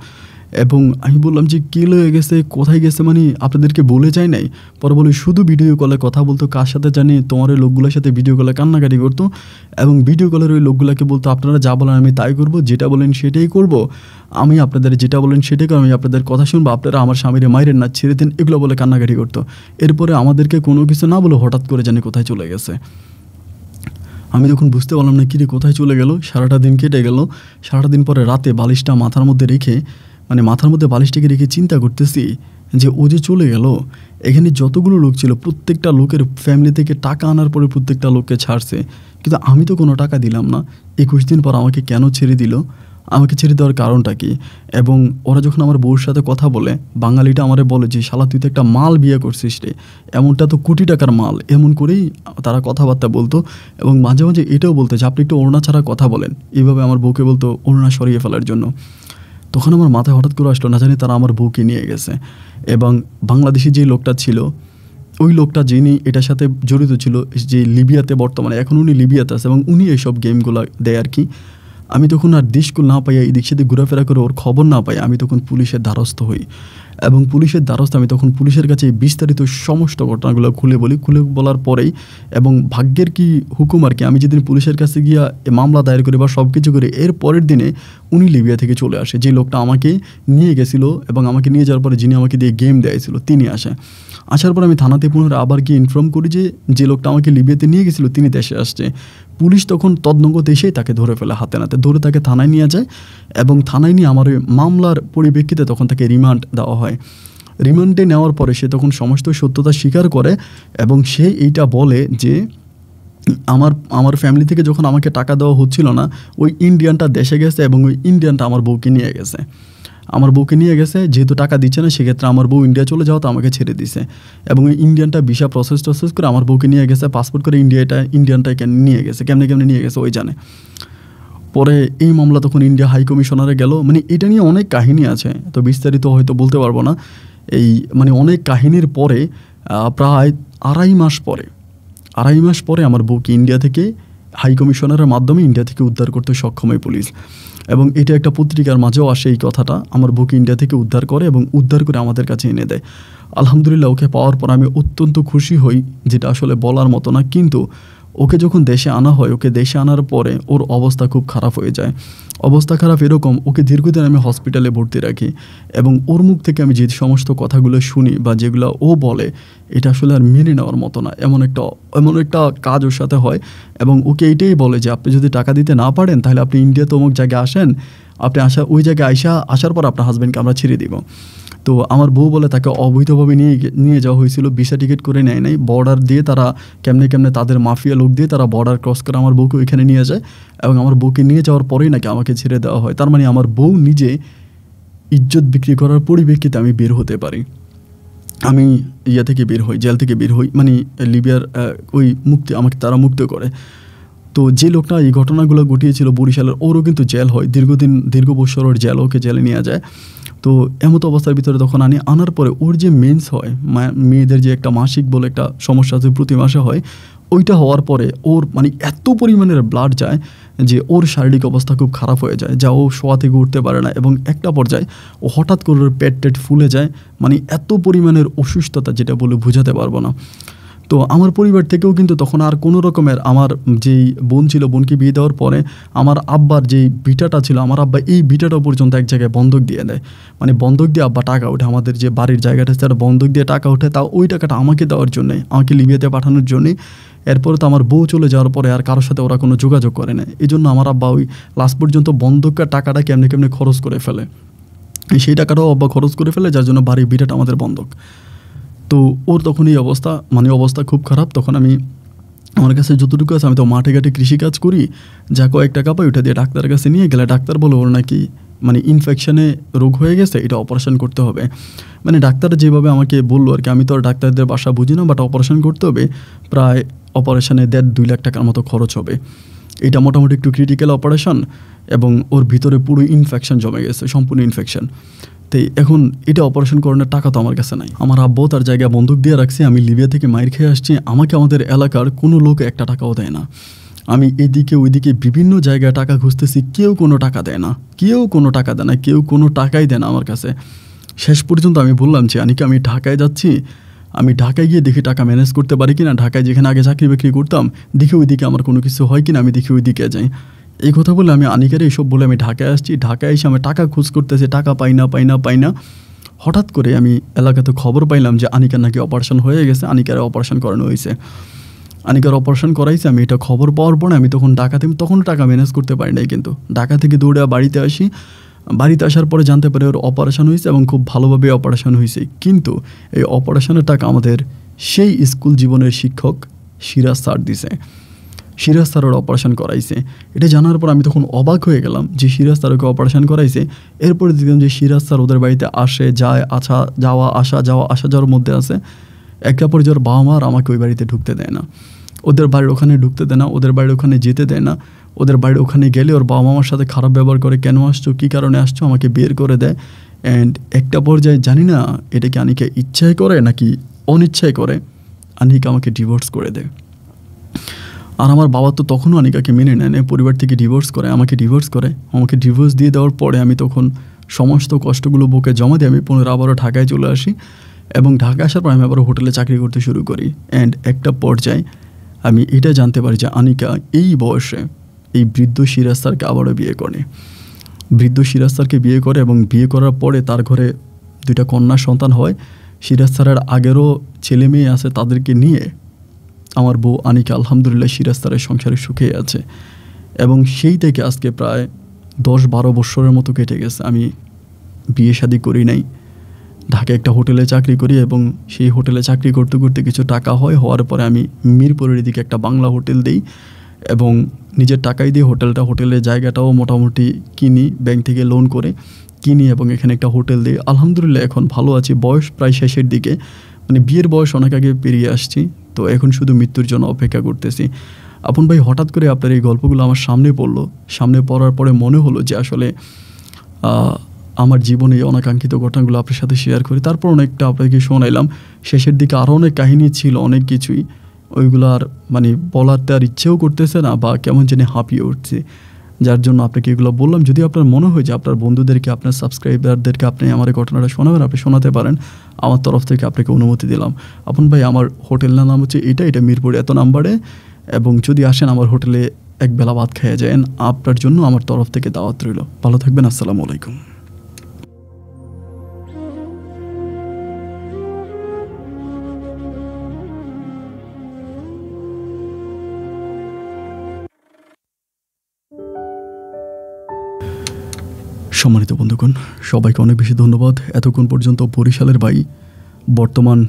এবং আমি বললাম যে, কে লয়ে গেছে? কোথায় গেছে মানে আপনাদেরকে বলে যায় নাই? পরে বলে, শুধু ভিডিও কলে কথা বলতো, কার সাথে জানি? তোমার ওই লোকগুলোর সাথে ভিডিও কলে কান্নাকাটি করতো এবং ভিডিও কলের ওই লোকগুলোকে বলতো, আপনারা যা বলেন আমি তাই করব, যেটা বলেন সেটাই করব। আমি আপনাদের যেটা বলেন সেটাই করব, আমি আপনাদের কথা শুনব, আপনারা আমার স্বামীরে মাইরেন না, ছেড়ে দিন। এগুলো বলে কান্নাকাটি করতো। এরপরে আমাদেরকে কোনো কিছু না বলে হঠাৎ করে জানি কোথায় চলে গেছে। আমি তখন বুঝতে পারলাম না কিরে কোথায় চলে গেল, সারাটা দিন কেটে গেল, সারাটা দিন পরে রাতে বালিশটা মাথার মধ্যে রেখে মানে মাথার মধ্যে বালিশটাকে রেখে চিন্তা করতেছি যে ও যে চলে গেল, এখানে যতগুলো লোক ছিল, প্রত্যেকটা লোকের ফ্যামিলি থেকে টাকা আনার পরে প্রত্যেকটা লোককে ছাড়ছে। কিন্তু আমি তো কোনো টাকা দিলাম না। একুশ দিন পর আমাকে কেন ছেড়ে দিল? আমাকে ছেড়ে দেওয়ার কারণটা কি? এবং ওরা যখন আমার বউর সাথে কথা বলে, বাঙালিটা আমারে বলে যে, শালা, তুই তো একটা মাল বিয়ে করছিস রে। এমনটা তো কোটি টাকার মাল। এমন করেই তারা কথাবার্তা বলতো এবং মাঝে মাঝে এটাও বলতো যে, আপনি একটু ওড়না ছাড়া কথা বলেন। এইভাবে আমার বউকে বলতো ওড়না সরিয়ে ফেলার জন্য। তখন আমার মাথায় হঠাৎ করে আসলো, না জানি তারা আমার বউকে নিয়ে গেছে। এবং বাংলাদেশি যে লোকটা ছিল, ওই লোকটা যিনি এটার সাথে জড়িত ছিল, যে লিবিয়াতে বর্তমানে, এখন উনি লিবিয়াতে আছে এবং উনি এইসব গেমগুলো দেয় আর কি। আমি তখন আর দেশকুল না পাই এদিক সেদিক ঘোরাফেরা করে ওর খবর না পাই আমি তখন পুলিশের দ্বারস্থ হই। এবং পুলিশের দ্বারস্থ আমি তখন পুলিশের কাছে বিস্তারিত সমস্ত ঘটনাগুলো খুলে বলি। খুলে বলার পরেই এবং ভাগ্যের কি হুকুম আর কি, আমি যেদিন পুলিশের কাছে গিয়া মামলা দায়ের করি বা সব কিছু করি, এর পরের দিনে উনি লিবিয়া থেকে চলে আসে। যে লোকটা আমাকে নিয়ে গেছিল এবং আমাকে নিয়ে যাওয়ার পরে যিনি আমাকে দিয়ে গেম দেয়াইছিল, তিনি আসে। আসার পর আমি থানাতে পুনরায় আবার গিয়ে ইনফর্ম করি যে যে লোকটা আমাকে লিবিয়াতে নিয়ে গেছিল, তিনি দেশে আসছে। পুলিশ তখন তদনঙ্গত এসেই তাকে ধরে ফেলে হাতে নাতে। ধরে তাকে থানায় নিয়ে যায় এবং থানায় নিয়ে আমার ওই মামলার পরিপ্রেক্ষিতে তখন তাকে রিমান্ড দেওয়া হয়। রিমান্ডে নেওয়ার পরে সে তখন সমস্ত সত্যতা স্বীকার করে এবং সে এইটা বলে যে, আমার আমার ফ্যামিলি থেকে যখন আমাকে টাকা দেওয়া হচ্ছিল না, ওই ইন্ডিয়ানটা দেশে গেছে এবং ওই ইন্ডিয়ানটা আমার বউকে নিয়ে গেছে। আমার বউকে নিয়ে গেছে, যেহেতু টাকা দিচ্ছে না, সেক্ষেত্রে আমার বউ ইন্ডিয়া চলে যাওয়া তো আমাকে ছেড়ে দিছে। এবং ইন্ডিয়ানটা ভিসা প্রসেস টসেস করে আমার বউকে নিয়ে গেছে পাসপোর্ট করে ইন্ডিয়াটা ইন্ডিয়ানটাকে নিয়ে গেছে, কেমনে কেমনে নিয়ে গেছে, ওই জানে। পরে এই মামলা তখন ইন্ডিয়া হাই কমিশনারে গেল। মানে এটা নিয়ে অনেক কাহিনী আছে, তো বিস্তারিত হয়তো বলতে পারব না। এই মানে অনেক কাহিনীর পরে প্রায় আড়াই মাস পরে, আড়াই মাস পরে আমার বউকে ইন্ডিয়া থেকে হাই কমিশনারের মাধ্যমে ইন্ডিয়া থেকে উদ্ধার করতে সক্ষম হয় পুলিশ। এবং এটা একটা পত্রিকার মাঝেও আসে এই কথাটা। আমার বুক ইন্ডিয়া থেকে উদ্ধার করে এবং উদ্ধার করে আমাদের কাছে এনে দেয়। আলহামদুলিল্লাহ, ওকে পাওয়ার পর আমি অত্যন্ত খুশি হই, যেটা আসলে বলার মতো না। কিন্তু ওকে যখন দেশে আনা হয়, ওকে দেশে আনার পরে ওর অবস্থা খুব খারাপ হয়ে যায়। অবস্থা খারাপ এরকম ওকে দীর্ঘদিন আমি হসপিটালে ভর্তি রাখি এবং ওর মুখ থেকে আমি যে সমস্ত কথাগুলো শুনি বা যেগুলো ও বলে, এটা আসলে আর মেনে নেওয়ার মতো না। এমন একটা এমন একটা কাজ ওর সাথে হয় এবং ওকে এইটাই বলে যে, আপনি যদি টাকা দিতে না পারেন, তাহলে আপনি ইন্ডিয়াতে অমুক জায়গায় আসেন। আপনি আসা, ওই জায়গায় আইসা, আসার পর আপনার হাজব্যান্ডকে আমরা ছেড়ে দিব। তো আমার বউ বলে তাকে অবৈধভাবে নিয়ে নিয়ে যাওয়া হয়েছিল ভিসা টিকিট করে নেয় নাই। বর্ডার দিয়ে তারা কেমনে কেমনে তাদের মাফিয়া লোক দিয়ে তারা বর্ডার ক্রস করে আমার বউকে ওইখানে নিয়ে যায়। এবং আমার বউকে নিয়ে যাওয়ার পরেই নাকি আমাকে ছেড়ে দেওয়া হয়। তার মানে আমার বউ নিজে ইজ্জত বিক্রি করার পরিপ্রেক্ষিতে আমি বের হতে পারি। আমি ইয়া থেকে বের হই, জেল থেকে বের হই মানে লিবিয়ার ওই মুক্তি আমাকে তারা মুক্ত করে। তো যে লোকটা এই ঘটনাগুলো ঘটিয়েছিল বরিশালের, ওরও কিন্তু জেল হয়। দীর্ঘদিন, দীর্ঘ বছর ওর জেল ওকে জেলে নিয়ে যায়। তো এমত অবস্থার ভিতরে তখন আনি, আনার পরে ওর যে মেন্স হয় মেয়েদের যে একটা মাসিক বলে একটা সমস্যা আছে, প্রতি মাসে হয়, ওইটা হওয়ার পরে ওর মানে এত পরিমাণের ব্লাড যায় যে ওর শারীরিক অবস্থা খুব খারাপ হয়ে যায়, যা ও শোয়া থেকে উঠতে পারে না এবং একটা পর্যায়ে ও হঠাৎ করে ওর পেট টেট ফুলে যায় মানে এত পরিমাণের অসুস্থতা যেটা বলে বোঝাতে পারব না। তো আমার পরিবার থেকেও কিন্তু তখন আর কোনো রকমের আমার যেই বোন ছিল, বোনকে বিয়ে দেওয়ার পরে আমার আব্বার যেই বিটাটা ছিল, আমার আব্বা এই বিটাটা পর্যন্ত এক জায়গায় বন্ধক দিয়ে দেয়। মানে বন্ধক দিয়ে আব্বা টাকা ওঠে, আমাদের যে বাড়ির জায়গাটা সেটা বন্ধক দিয়ে টাকা ওঠে, তা ওই টাকাটা আমাকে দেওয়ার জন্যে, আমাকে লিবিয়াতে পাঠানোর জন্যে এরপরে তো আমার বউ চলে যাওয়ার পরে আর কারোর সাথে ওরা কোনো যোগাযোগ করে না এই জন্য আমার আব্বা ওই লাস্ট পর্যন্ত বন্ধকের টাকাটা কেমনে কেমনে খরচ করে ফেলে। সেই টাকাটাও আব্বা খরচ করে ফেলে, যার জন্য বাড়ির বিটাটা আমাদের বন্ধক। তো ওর তখন এই অবস্থা মানে অবস্থা খুব খারাপ। তখন আমি আমার কাছে যতটুকু আছে, আমি তো মাঠে ঘাটে কৃষিকাজ করি। যা কয়েক টাকা পাই ওটা দিয়ে ডাক্তারের কাছে নিয়ে গেলে ডাক্তার বলো ওর নাকি মানে ইনফেকশনে রোগ হয়ে গেছে, এটা অপারেশন করতে হবে। মানে ডাক্তার যেভাবে আমাকে বলল আর কি, আমি তো আর ডাক্তারদের বাসা বুঝি না বাট অপারেশন করতে হবে। প্রায় অপারেশনে দেড় দুই লাখ টাকার মতো খরচ হবে। এটা মোটামুটি একটু ক্রিটিক্যাল অপারেশন এবং ওর ভিতরে পুরো ইনফেকশন জমে গেছে, সম্পূর্ণ ইনফেকশন তো এখন এটা অপারেশন করানোর টাকা তো আমার কাছে নাই। আমার আব্বু তার জায়গায় বন্দুক দিয়ে রাখছি, আমি লিবিয়া থেকে মাইর খেয়ে আসছি, আমাকে আমাদের এলাকার কোনো লোক একটা টাকাও দেয় না। আমি এদিকে ওইদিকে বিভিন্ন জায়গায় টাকা খুঁজতেছি, কেউ কোনো টাকা দেয় না। কেউ কোনো টাকা দেয় না, কেউ কোনো টাকাই দেয় না আমার কাছে। শেষ পর্যন্ত আমি বললাম যে, আনিকে, আমি ঢাকায় যাচ্ছি আমি ঢাকায় গিয়ে দেখি টাকা ম্যানেজ করতে পারি কিনা, ঢাকায় যেখানে আগে চাকরি বাকরি করতাম, দেখি ওইদিকে আমার কোনো কিছু হয় কিনা, আমি দেখি ওইদিকে যাই। এই কথা বলে আমি আনিকারে এইসব বলে আমি ঢাকায় আসছি, ঢাকায় এসে আমি টাকা খোঁজ করতেছি, টাকা পাই না পাই না পাই না। হঠাৎ করে আমি এলাকাতে খবর পাইলাম যে আনিকার নাকি অপারেশন হয়ে গেছে, আনিকার অপারেশন করানো হয়েছে। আনিকার অপারেশন করাইছে, আমি এটা খবর পাওয়ার পরে আমি তখন ঢাকাতে তখন টাকা ম্যানেজ করতে পারি নাই কিন্তু। ঢাকা থেকে দৌড়ে বাড়িতে আসি বাড়িতে আসার পরে জানতে পারে ওর অপারেশন হয়েছে এবং খুব ভালোভাবে অপারেশন হয়েছে। কিন্তু এই অপারেশনের টাকা আমাদের সেই স্কুল জীবনের শিক্ষক সিরাজ স্যার দিছে। সিরাজ তারোর অপারেশন করাইছে। এটা জানার পর আমি তখন অবাক হয়ে গেলাম যে সিরাজ স্যার তারোকে অপারেশন করাইছে। এরপরে দেখলাম যে সিরাজ স্যার ওদের বাড়িতে আসে, যায়, আসা, যাওয়া আসা যাওয়া, আসা, যাওয়ার মধ্যে আছে। একটা পর্যায়ের বাবা মা আর আমাকে ওই বাড়িতে ঢুকতে দেয় না। ওদের বাড়ির ওখানে ঢুকতে দেয় না, ওদের বাড়ির ওখানে যেতে দেয় না। ওদের বাড়ির ওখানে গেলে ওর বাবা মামার সাথে খারাপ ব্যবহার করে, কেন আসছো? কী কারণে আসছো? আমাকে বের করে দেয় অ্যান্ড একটা পর্যায়ে জানি না, এটা কি আনিকা ইচ্ছায় করে নাকি অনিচ্ছায় করে, আনিকা আমাকে ডিভোর্স করে দেয়। আর আমার বাবা তো তখনও আনিকাকে মেনে নেয় পরিবার থেকে ডিভোর্স করে, আমাকে ডিভোর্স করে। আমাকে ডিভোর্স দিয়ে দেওয়ার পরে আমি তখন সমস্ত কষ্টগুলো বুকে জমা দিয়ে আমি পুনরায় আবারও ঢাকায় চলে আসি এবং ঢাকা আসার পর আমি আবার হোটেলে চাকরি করতে শুরু করি। অ্যান্ড একটা পর্যায়ে আমি এটা জানতে পারি যে আনিকা এই বয়সে এই বৃদ্ধ সিরাজ স্যারকে আবারও বিয়ে করে। বৃদ্ধ সিরাজ স্যারকে বিয়ে করে এবং বিয়ে করার পরে তার ঘরে দুইটা কন্যা সন্তান হয়। সিরাজ স্যারের আগেরও ছেলে মেয়ে আছে তাদেরকে নিয়ে আমার বউ আনিকা আলহামদুলিল্লাহ সিরাজ স্যারের সংসারে সুখে আছে। এবং সেই থেকে আজকে প্রায় দশ বারো বৎসরের মতো কেটে গেছে। আমি বিয়ে শাদি করি নাই। ঢাকায় একটা হোটেলে চাকরি করি এবং সেই হোটেলে চাকরি করতে করতে কিছু টাকা হয়। হওয়ার পরে আমি মিরপুরের দিকে একটা বাংলা হোটেল দিই। এবং নিজের টাকাই দিয়ে হোটেলটা, হোটেলের জায়গাটাও মোটামুটি কিনি ব্যাংক থেকে লোন করে কিনি এবং এখানে একটা হোটেল দিই আলহামদুলিল্লাহ এখন ভালো আছি। বয়স প্রায় শেষের দিকে মানে বিয়ের বয়স অনেক আগে পেরিয়ে আসছি, তো এখন শুধু মৃত্যুর জন্য অপেক্ষা করতেছি। আপন ভাই, হঠাৎ করে আপনার এই গল্পগুলো আমার সামনে পড়ল। সামনে পড়ার পরে মনে হলো যে আসলে আমার জীবনে অনাকাঙ্ক্ষিত ঘটনাগুলো আপনার সাথে শেয়ার করি। তারপর অনেকটা আপনাকে শোনাইলাম। শেষের দিকে আরও অনেক কাহিনী ছিল, অনেক কিছুই। ওইগুলো আর মানে বলাতে আর ইচ্ছেও করতেছে না বা কেমন জানি হাঁপিয়ে উঠছে। যার জন্য আপনাকে এগুলো বললাম। যদি আপনার মনে হয় যে আপনার বন্ধুদেরকে, আপনার সাবস্ক্রাইবারদেরকে আপনি আমার এই ঘটনাটা শোনাবেন, আপনি শোনাতে পারেন। আমার তরফ থেকে আপনাকে অনুমতি দিলাম। আপন ভাই, আমার হোটেলের নাম হচ্ছে এটা এটা মিরপুর এত নাম্বারে এবং যদি আসেন আমার হোটেলে এক বেলা ভাত খেয়ে যান আপনার জন্য আমার তরফ থেকে দাওয়াত রইল। ভালো থাকবেন, আসসালামু আলাইকুম। সম্মানিত বন্ধুগণ, সবাইকে অনেক বেশি ধন্যবাদ। এতক্ষণ পর্যন্ত বরিশালের বাই, বর্তমান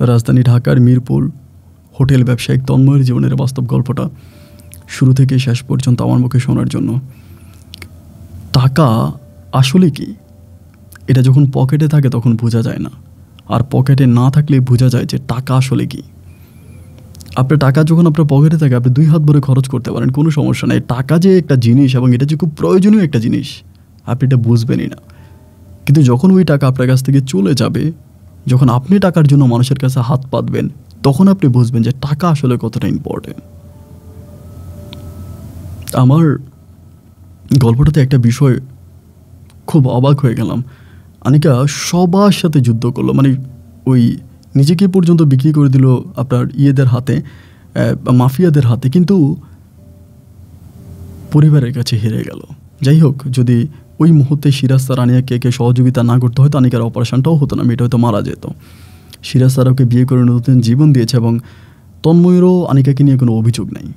রাজধানী ঢাকার মিরপুর হোটেল ব্যবসায়িক তন্ময়ের জীবনের বাস্তব গল্পটা শুরু থেকে শেষ পর্যন্ত আমার মুখে শোনার জন্য। টাকা আসলে কি? এটা যখন পকেটে থাকে তখন বোঝা যায় না। আর পকেটে না থাকলে বোঝা যায় যে টাকা আসলে কি। আপনার টাকা যখন আপনার পকেটে থাকে, আপনি দুই হাত ভরে খরচ করতে পারেন, কোনো সমস্যা নেই। টাকা যে একটা জিনিস এবং এটা যে খুব প্রয়োজনীয় একটা জিনিস আপনি এটা বুঝবেনই না। কিন্তু যখন ওই টাকা আপনার কাছ থেকে চলে যাবে, যখন আপনি টাকার জন্য মানুষের কাছে হাত পাতবেন, তখন আপনি বুঝবেন যে টাকা আসলে কতটা ইম্পর্টেন্ট আমার গল্পটাতে একটা বিষয় খুব অবাক হয়ে গেলাম। আনিকা সবার সাথে যুদ্ধ করল মানে ওই নিজেকে পর্যন্ত বিক্রি করে দিল আপনার ইয়েদের হাতে মাফিয়াদের হাতে, কিন্তু পরিবারের কাছে হেরে গেল। যাই হোক, যদি ওই মুহূর্তে সিরাজ স্যার আনিয়াকে কে সহযোগিতা না করতে হয়তো আনিকার অপারেশনটাও হতো না মেয়েটা হয়তো মারা যেত। সিরাজ স্যার ওকে বিয়ে করে নতুন জীবন দিয়েছে এবং তন্ময়েরও আনিকাকে নিয়ে কোনো অভিযোগ নাই।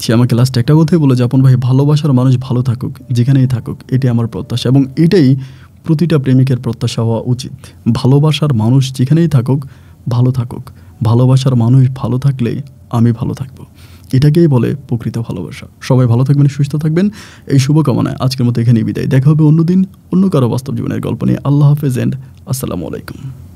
সে আমাকে লাস্ট একটা কথাই বলে যে, আপন ভাই, ভালোবাসার মানুষ ভালো থাকুক, যেখানেই থাকুক, এটাই আমার প্রত্যাশা এবং এটাই প্রতিটা প্রেমিকের প্রত্যাশা হওয়া উচিত। ভালোবাসার মানুষ যেখানেই থাকুক, ভালো থাকুক। ভালোবাসার মানুষ ভালো থাকলে আমি ভালো থাকব। এটাকেই বলে প্রকৃত ভালোবাসা। সবাই ভালো থাকবেন, সুস্থ থাকবেন। এই শুভকামনায় আজকের মতো এখানেই বিদায়। দেখা হবে অন্যদিন অন্য কারও বাস্তব জীবনের গল্প নিয়ে। আল্লাহ হাফেজ অ্যান্ড আসসালামু আলাইকুম।